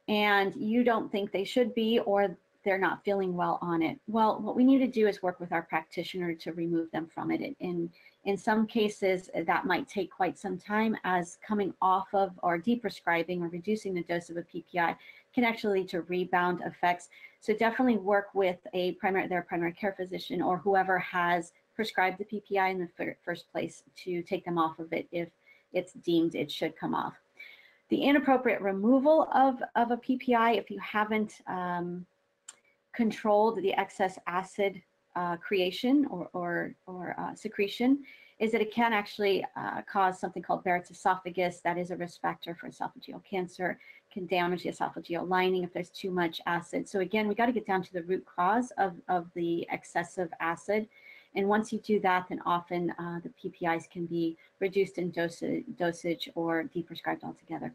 and you don't think they should be or they're not feeling well on it. Well, what we need to do is work with our practitioner to remove them from it. In, in some cases, that might take quite some time as coming off of or deprescribing or reducing the dose of a PPI can actually lead to rebound effects. So definitely work with a primary, their primary care physician or whoever has prescribed the PPI in the first place to take them off of it if it's deemed it should come off. The inappropriate removal of, of a PPI, if you haven't um, controlled the excess acid uh, creation or, or, or uh, secretion is that it can actually uh, cause something called Barrett's esophagus. That is a risk factor for esophageal cancer, can damage the esophageal lining if there's too much acid. So again, we got to get down to the root cause of, of the excessive acid. And once you do that, then often uh, the PPIs can be reduced in dosage, dosage or deprescribed altogether.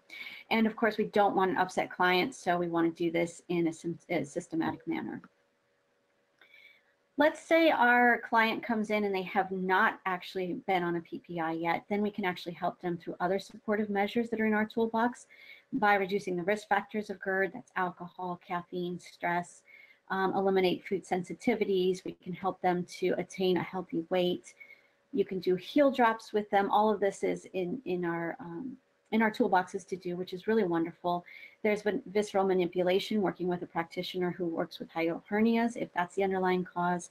And of course, we don't want to upset clients, so we want to do this in a, a systematic manner. Let's say our client comes in and they have not actually been on a PPI yet, then we can actually help them through other supportive measures that are in our toolbox by reducing the risk factors of GERD, that's alcohol, caffeine, stress, um, eliminate food sensitivities. We can help them to attain a healthy weight. You can do heel drops with them. All of this is in, in our um, in our toolboxes to do, which is really wonderful. There's been visceral manipulation, working with a practitioner who works with hiatal hernias, if that's the underlying cause,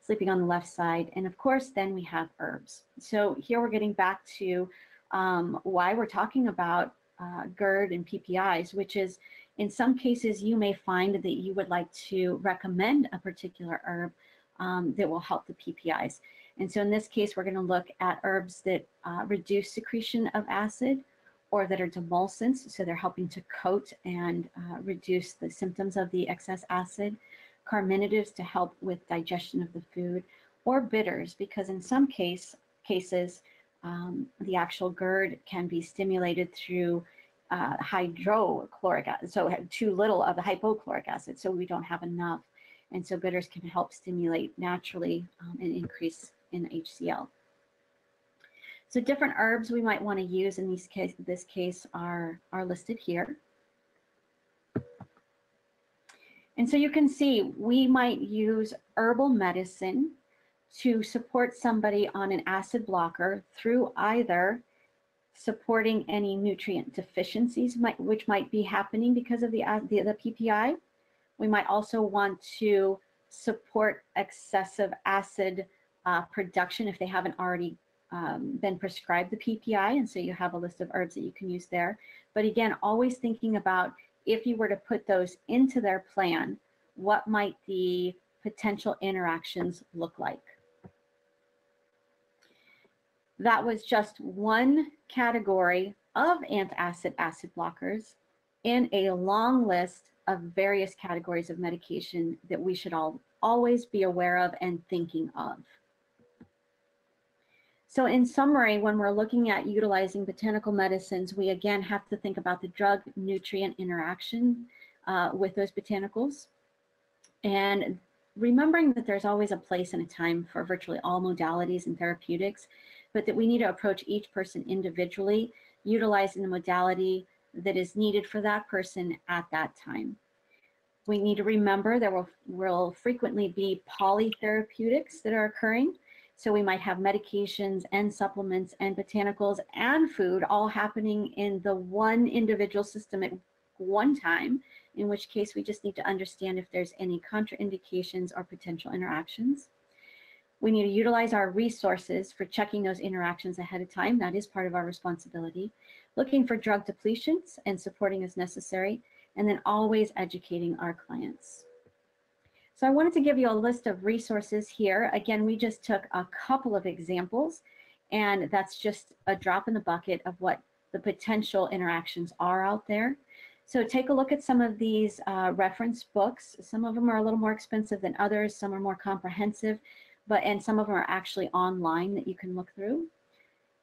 sleeping on the left side. And of course, then we have herbs. So here we're getting back to um, why we're talking about uh, GERD and PPIs, which is in some cases, you may find that you would like to recommend a particular herb um, that will help the PPIs. And so in this case, we're going to look at herbs that uh, reduce secretion of acid or that are demulcents, so they're helping to coat and uh, reduce the symptoms of the excess acid, carminatives to help with digestion of the food, or bitters, because in some case cases, um, the actual GERD can be stimulated through uh, hydrochloric acid, so too little of the hypochloric acid, so we don't have enough. And so bitters can help stimulate naturally um, and increase in HCl. So different herbs we might want to use in these case, this case are, are listed here. And so you can see we might use herbal medicine to support somebody on an acid blocker through either supporting any nutrient deficiencies might, which might be happening because of the, the, the PPI. We might also want to support excessive acid uh, production if they haven't already um, been prescribed the PPI. And so you have a list of herbs that you can use there. But again, always thinking about if you were to put those into their plan, what might the potential interactions look like? That was just one category of antacid acid blockers in a long list of various categories of medication that we should all always be aware of and thinking of. So in summary, when we're looking at utilizing botanical medicines, we again have to think about the drug nutrient interaction uh, with those botanicals. And remembering that there's always a place and a time for virtually all modalities and therapeutics, but that we need to approach each person individually, utilizing the modality that is needed for that person at that time. We need to remember there will, will frequently be polytherapeutics that are occurring. So we might have medications and supplements and botanicals and food all happening in the one individual system at one time, in which case we just need to understand if there's any contraindications or potential interactions. We need to utilize our resources for checking those interactions ahead of time. That is part of our responsibility. Looking for drug depletions and supporting as necessary, and then always educating our clients. So I wanted to give you a list of resources here. Again, we just took a couple of examples and that's just a drop in the bucket of what the potential interactions are out there. So take a look at some of these uh, reference books. Some of them are a little more expensive than others. Some are more comprehensive, but and some of them are actually online that you can look through.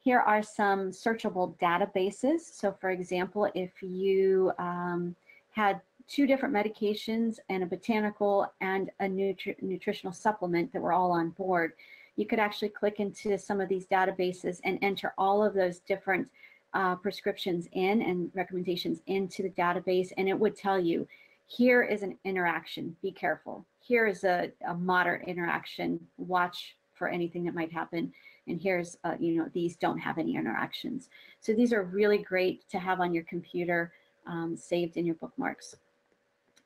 Here are some searchable databases. So for example, if you um, had two different medications and a botanical and a nutri nutritional supplement that were all on board. You could actually click into some of these databases and enter all of those different uh, prescriptions in and recommendations into the database, and it would tell you, here is an interaction, be careful. Here is a, a moderate interaction, watch for anything that might happen. And here's, uh, you know, these don't have any interactions. So these are really great to have on your computer um, saved in your bookmarks.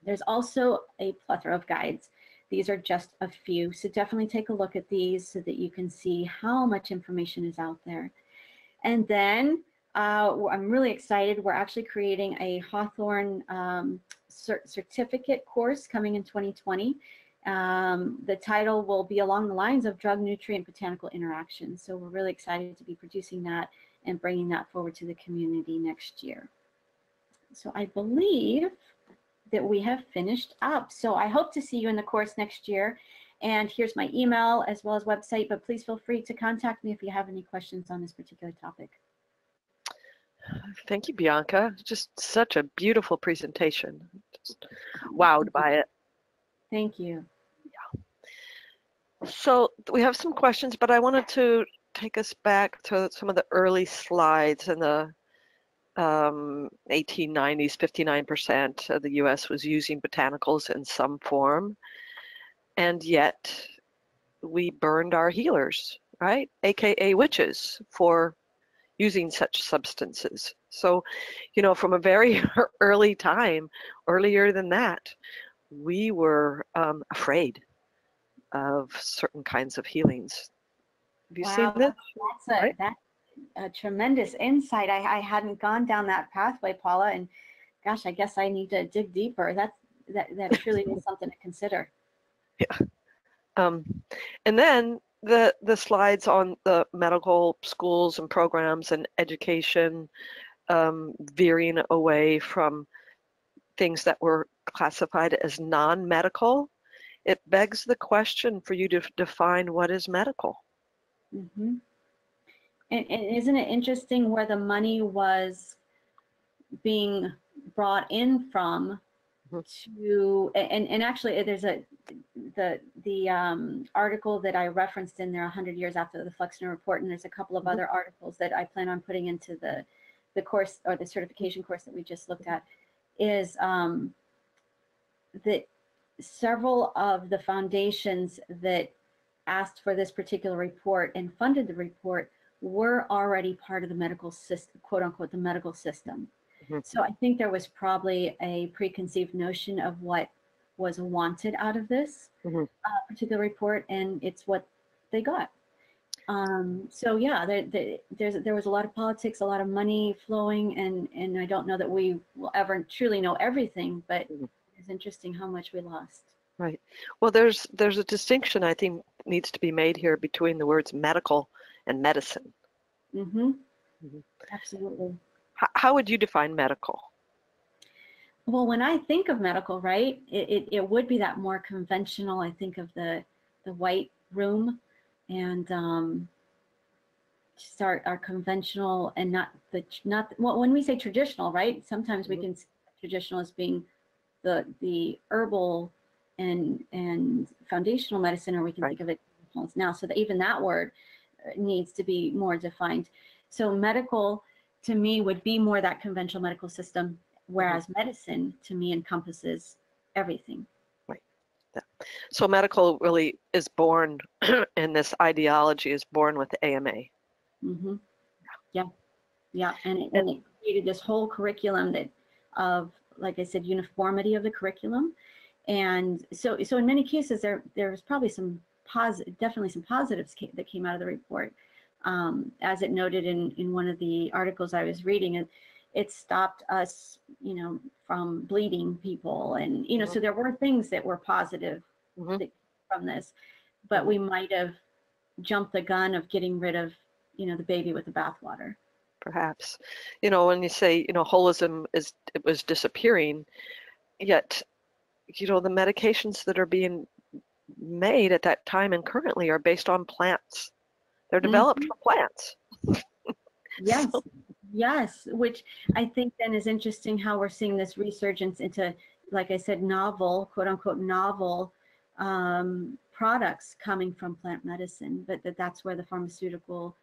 There's also a plethora of guides. These are just a few, so definitely take a look at these so that you can see how much information is out there. And then uh, I'm really excited. We're actually creating a Hawthorn um, cert certificate course coming in 2020. Um, the title will be along the lines of drug nutrient botanical interactions. So we're really excited to be producing that and bringing that forward to the community next year. So I believe that we have finished up. So I hope to see you in the course next year. And here's my email as well as website, but please feel free to contact me if you have any questions on this particular topic. Thank you, Bianca. Just such a beautiful presentation. Just wowed by it. Thank you. Yeah. So we have some questions, but I wanted to take us back to some of the early slides in the um, 1890s, 59% of the US was using botanicals in some form. And yet we burned our healers, right? AKA witches for using such substances. So, you know, from a very early time, earlier than that, we were um, afraid of certain kinds of healings. Have you wow, seen this? That's a, right? that a tremendous insight. I, I hadn't gone down that pathway, Paula, and gosh, I guess I need to dig deeper. That's that that truly is something to consider. Yeah. Um, and then the the slides on the medical schools and programs and education um, veering away from things that were classified as non-medical it begs the question for you to define what is medical. hmm And, and isn't it interesting where the money was being brought in from. To, and, and actually uh, there's a, the, the um, article that I referenced in there 100 years after the Flexner report, and there's a couple of Mhm. other articles that I plan on putting into the, the course or the certification course that we just looked at, is um, that several of the foundations that asked for this particular report and funded the report were already part of the medical system, quote unquote, the medical system. Mhm. So I think there was probably a preconceived notion of what was wanted out of this Mhm. uh, particular report, and it's what they got. Um, so yeah, there, there, there's, there was a lot of politics, a lot of money flowing, and, and I don't know that we will ever truly know everything, but Mhm. it's interesting how much we lost. Right. Well, there's there's a distinction I think needs to be made here between the words medical and medicine. Mm-hmm. Mhm. Absolutely. How would you define medical? Well, when I think of medical, right, it, it, it would be that more conventional. I think of the the white room and um, just our, our conventional and not the not well, when we say traditional, right? Sometimes we Mhm. can see traditional as being the the herbal and and foundational medicine, or we can Right. think of it now. So that even that word uh, needs to be more defined. So medical to me would be more that conventional medical system, whereas medicine to me encompasses everything. Right. So medical really is born, and this ideology is born with AMA. hmm Yeah, yeah, and it, and it created this whole curriculum that of, like I said, uniformity of the curriculum, and so so in many cases there there was probably some positive, definitely some positives that came out of the report, um, as it noted in in one of the articles I was reading, and it stopped us, you know, from bleeding people, and you know, so there were things that were positive Mhm. that, from this, but we might have jumped the gun of getting rid of you know the baby with the bathwater. perhaps. You know, when you say, you know, holism is it was disappearing, yet, you know, the medications that are being made at that time and currently are based on plants. They're developed from plants. Yes, So- yes, which I think then is interesting how we're seeing this resurgence into, like I said, novel, quote unquote, novel um, products coming from plant medicine, but that that's where the pharmaceutical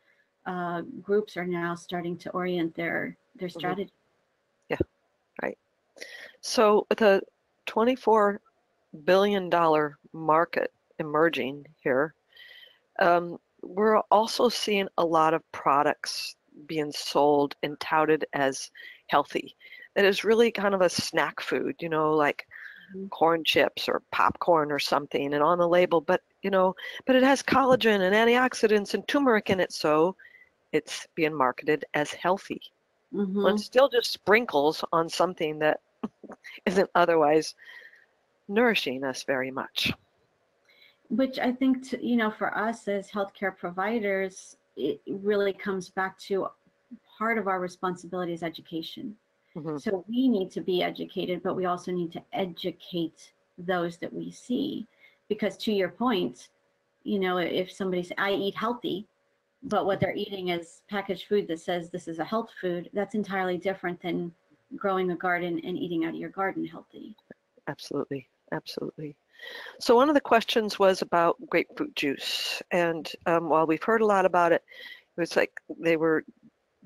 uh, groups are now starting to orient their their strategy. Yeah, right. So with a $24 billion market emerging here, um, we're also seeing a lot of products being sold and touted as healthy. That is really kind of a snack food, you know, like Mhm. corn chips or popcorn or something, and on the label, but you know, but it has collagen and antioxidants and turmeric in it, so it's being marketed as healthy. Mhm. Well, it's still just sprinkles on something that isn't otherwise nourishing us very much. Which I think, to, you know, for us as healthcare providers, it really comes back to part of our responsibility is education. Mhm. So we need to be educated, but we also need to educate those that we see. Because to your point, you know, if somebody's, I eat healthy, but what they're eating is packaged food that says this is a health food, that's entirely different than growing a garden and eating out of your garden healthy. Absolutely, absolutely. So one of the questions was about grapefruit juice, and um, while we've heard a lot about it, it was like they were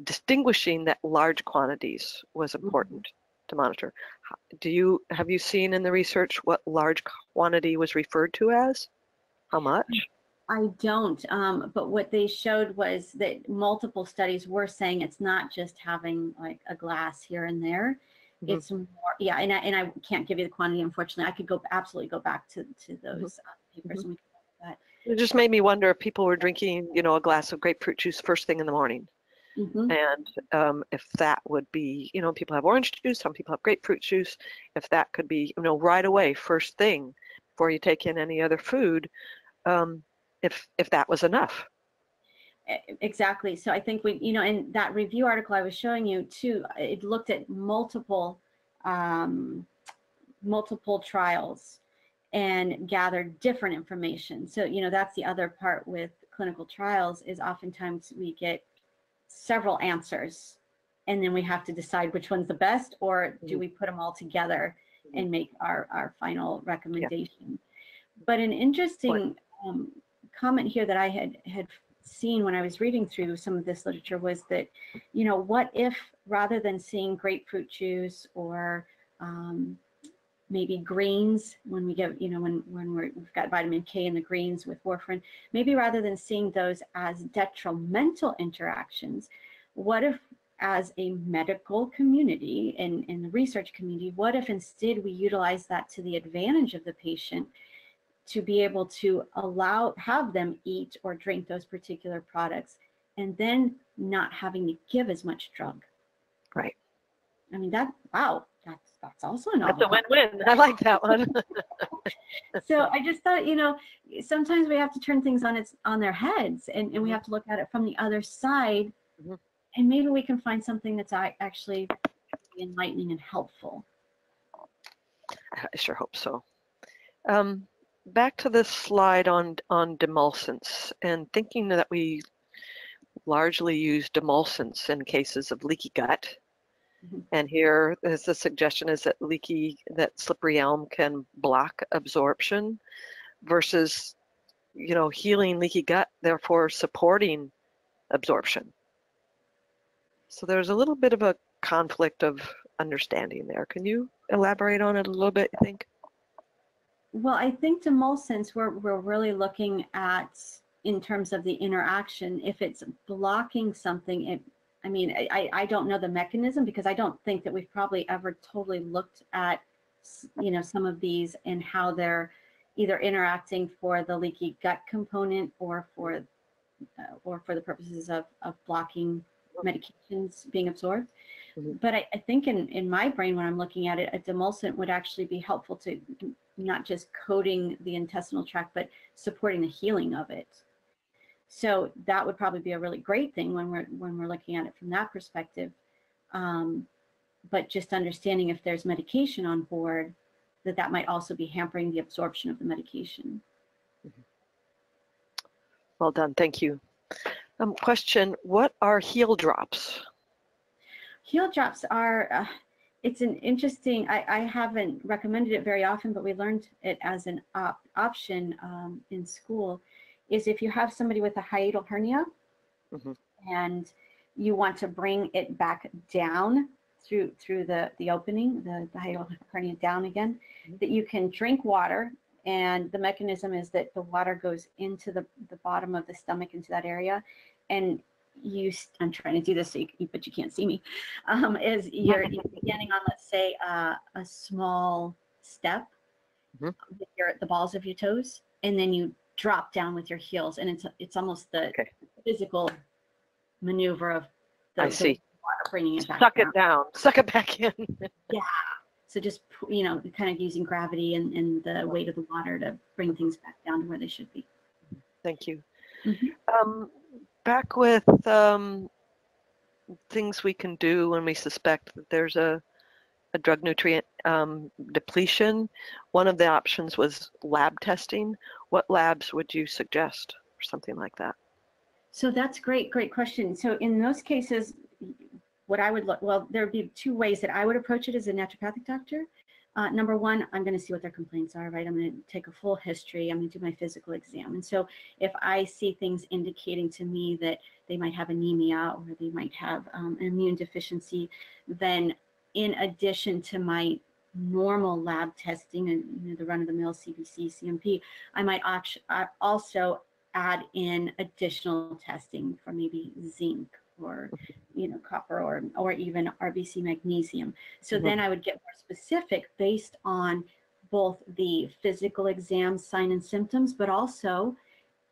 distinguishing that large quantities was important to monitor. Do you have you seen in the research what large quantity was referred to as? How much? I don't, um, but what they showed was that multiple studies were saying it's not just having like a glass here and there. Mhm. It's more, yeah, and I, and I can't give you the quantity, unfortunately. I could go absolutely go back to, to those uh, papers. and we look It just made me wonder if people were drinking, you know, a glass of grapefruit juice first thing in the morning. that. Mhm. and um, if that would be, you know, people have orange juice, some people have grapefruit juice. If that could be, you know, right away, first thing, before you take in any other food, um, if if that was enough. Exactly. So I think we, you know, in that review article I was showing you too, it looked at multiple, um, multiple trials and gathered different information. So, you know, that's the other part with clinical trials is oftentimes we get several answers and then we have to decide which one's the best or do we put them all together and make our, our final recommendation. But an interesting um, comment here that I had had seen when I was reading through some of this literature was that, you know, what if rather than seeing grapefruit juice or um, maybe greens when we get, you know, when when we're, we've got vitamin K in the greens with warfarin, maybe rather than seeing those as detrimental interactions, what if as a medical community and in the research community, what if instead we utilize that to the advantage of the patient to be able to allow, have them eat or drink those particular products and then not having to give as much drug? Right. I mean, that, wow, that's, that's also an That's a win-win. I like that one. so I just thought, you know, sometimes we have to turn things on its on their heads, and, and we Mhm. have to look at it from the other side, Mhm. and maybe we can find something that's actually enlightening and helpful. I sure hope so. Um, back to this slide on on demulcents and thinking that we largely use demulcents in cases of leaky gut. Mhm. And here is the suggestion is that leaky that slippery elm can block absorption versus you know healing leaky gut therefore supporting absorption. So there's a little bit of a conflict of understanding there. Can you elaborate on it a little bit, you think? Well, I think demulcents we're we're really looking at in terms of the interaction. If it's blocking something, it I mean, I, I I don't know the mechanism because I don't think that we've probably ever totally looked at, you know, some of these and how they're either interacting for the leaky gut component or for, uh, or for the purposes of, of blocking medications being absorbed. Mhm. But I, I think in, in my brain, when I'm looking at it, a demulcent would actually be helpful to not just coating the intestinal tract, but supporting the healing of it. So that would probably be a really great thing when we're when we're looking at it from that perspective. Um, but just understanding if there's medication on board, that that might also be hampering the absorption of the medication. Well done, thank you. Um, question, what are heel drops? Heel drops are, uh, it's an interesting, I, I haven't recommended it very often, but we learned it as an op- option um, in school, is if you have somebody with a hiatal hernia Mhm. and you want to bring it back down through through the, the opening, the, the hiatal hernia down again, Mhm. that you can drink water and the mechanism is that the water goes into the, the bottom of the stomach into that area and you i'm trying to do this so you, but you can't see me um, is you're, you're beginning on let's say uh, a small step Mhm. with your the balls of your toes and then you drop down with your heels and it's it's almost the Okay. physical maneuver of the, I see. bringing it back Suck down. it down, suck it back in. Yeah so just, you know, kind of using gravity and, and the weight of the water to bring things back down to where they should be. Thank you. Mhm. Um, back with um, things we can do when we suspect that there's a, a drug nutrient um, depletion. One of the options was lab testing. What labs would you suggest for something like that? So that's great, great question. So in those cases, what I would look, well, there'd be two ways that I would approach it as a naturopathic doctor. Uh, number one, I'm going to see what their complaints are, right? I'm going to take a full history. I'm going to do my physical exam. And so if I see things indicating to me that they might have anemia or they might have um, an immune deficiency, then in addition to my normal lab testing and you know, the run of the mill CBC, CMP, I might uh, also add in additional testing for maybe zinc or you know copper or or even RBC magnesium. So Mhm. then I would get more specific based on both the physical exam sign and symptoms, but also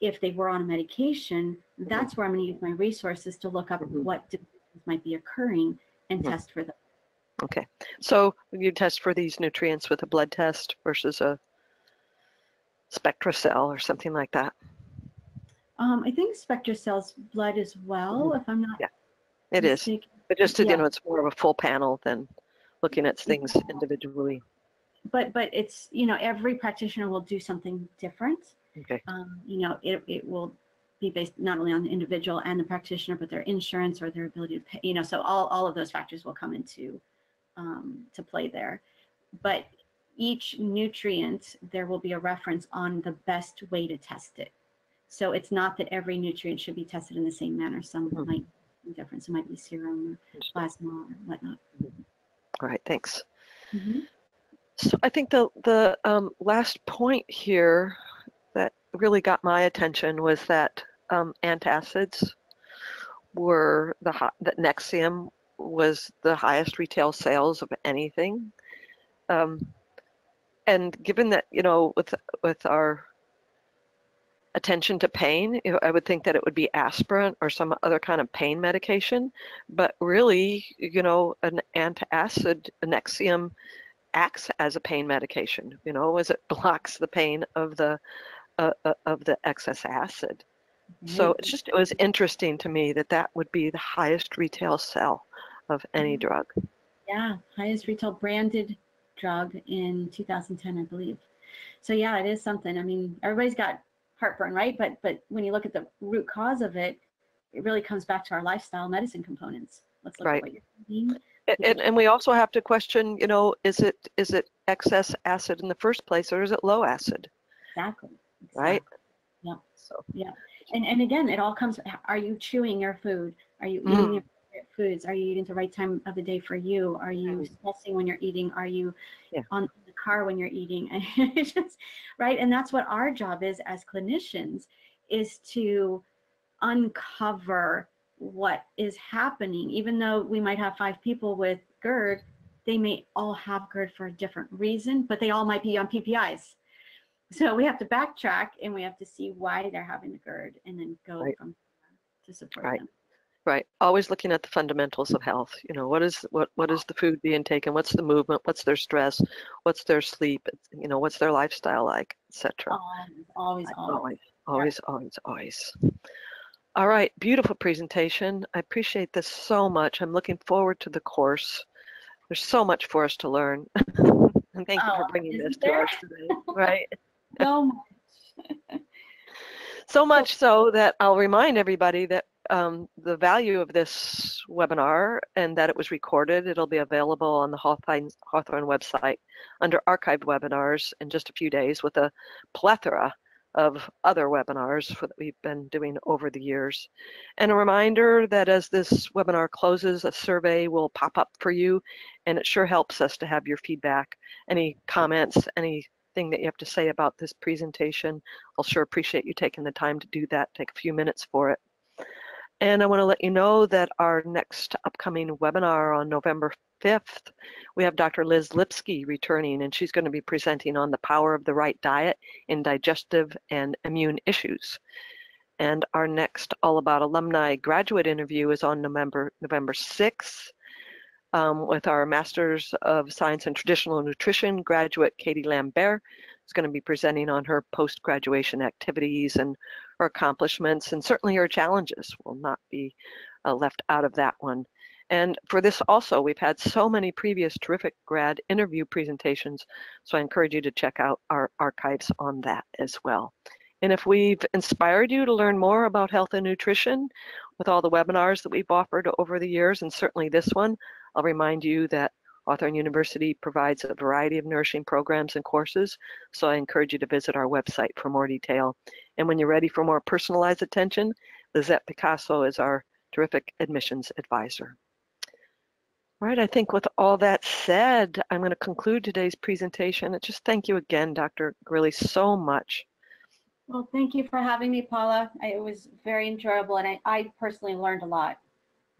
if they were on a medication, that's where I'm going to use my resources to look up Mhm. what diseases might be occurring and Mhm. test for them. Okay, so you test for these nutrients with a blood test versus a SpectraCell or something like that. Um, I think SpectraCell's blood as well, if I'm not Yeah, It is, mistaken. but just to, you know, it's more of a full panel than looking at things individually. but but it's you know every practitioner will do something different. Okay. Um, you know, it it will be based not only on the individual and the practitioner, but their insurance or their ability to pay. You know, so all all of those factors will come into um, to play there. But each nutrient, there will be a reference on the best way to test it. So it's not that every nutrient should be tested in the same manner. Some Mhm. might be different. Some might be serum or plasma or whatnot. All right, thanks. Mhm. So I think the the um, last point here that really got my attention was that um, antacids were the hi- that Nexium was the highest retail sales of anything. Um, and given that you know with with our attention to pain, I would think that it would be aspirin or some other kind of pain medication. But really, you know, an antacid, Nexium, acts as a pain medication. You know, as it blocks the pain of the uh, uh, of the excess acid. So it's just it was interesting to me that that would be the highest retail sell of any Mhm. drug. Yeah, highest retail branded drug in 2010, I believe. So yeah, it is something. I mean, everybody's got heartburn, right? But but when you look at the root cause of it, it really comes back to our lifestyle medicine components. Let's look Right. at what you're eating. And, and, and we also have to question, you know, is it is it excess acid in the first place or is it low acid, Exactly. right? Yeah. So yeah, And and again, it all comes. Are you chewing your food? Are you eating Mm. your foods? Are you eating the right time of the day for you? Are you Mm. stressing when you're eating? Are you Yeah. on car when you're eating? Just, right. And that's what our job is as clinicians, is to uncover what is happening. Even though we might have five people with GERD, they may all have GERD for a different reason, but they all might be on PPIs. So we have to backtrack and we have to see why they're having the GERD and then go Right. from there to support Right. them. Right, always looking at the fundamentals of health. You know, what is what what is the food being taken? What's the movement? What's their stress? What's their sleep? You know, what's their lifestyle like, etc. Always, always, always. Always, always, always, always. All right, beautiful presentation. I appreciate this so much. I'm looking forward to the course. There's so much for us to learn. and thank you Oh, for bringing this to us today. Right. So much. So much so that I'll remind everybody that um, the value of this webinar and that it was recorded, it'll be available on the Hawthorn, Hawthorn website under archived webinars in just a few days with a plethora of other webinars that we've been doing over the years. And a reminder that as this webinar closes, a survey will pop up for you and it sure helps us to have your feedback, any comments, anything that you have to say about this presentation. I'll sure appreciate you taking the time to do that, take a few minutes for it. And I want to let you know that our next upcoming webinar on November 5th, we have Dr. Liz Lipski returning, and she's going to be presenting on the power of the right diet in digestive and immune issues. And our next All About Alumni graduate interview is on November, November 6th um, with our Masters of Science in Traditional Nutrition graduate, Katie Lambert. is going to be presenting on her post-graduation activities and her accomplishments, and certainly her challenges will not be uh, left out of that one. And for this also, we've had so many previous terrific grad interview presentations, so I encourage you to check out our archives on that as well. And if we've inspired you to learn more about health and nutrition with all the webinars that we've offered over the years, and certainly this one, I'll remind you that Hawthorn University provides a variety of nourishing programs and courses, so I encourage you to visit our website for more detail. And when you're ready for more personalized attention, Lizette Picasso is our terrific admissions advisor. All right, I think with all that said, I'm going to conclude today's presentation. And just thank you again, Dr. Garilli, so much. Well, thank you for having me, Paula. I, it was very enjoyable, and I, I personally learned a lot.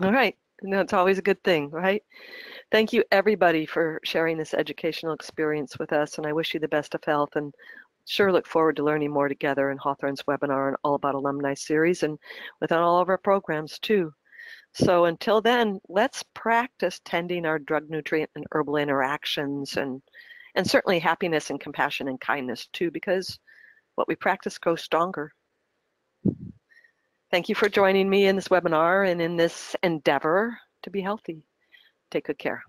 All right, and that's always a good thing, right? Thank you, everybody, for sharing this educational experience with us, and I wish you the best of health and sure look forward to learning more together in Hawthorn's webinar and All About Alumni series and within all of our programs too. So until then, let's practice tending our drug, nutrient, and herbal interactions and, and certainly happiness and compassion and kindness too, because what we practice grows stronger. Thank you for joining me in this webinar and in this endeavor to be healthy. Take good care.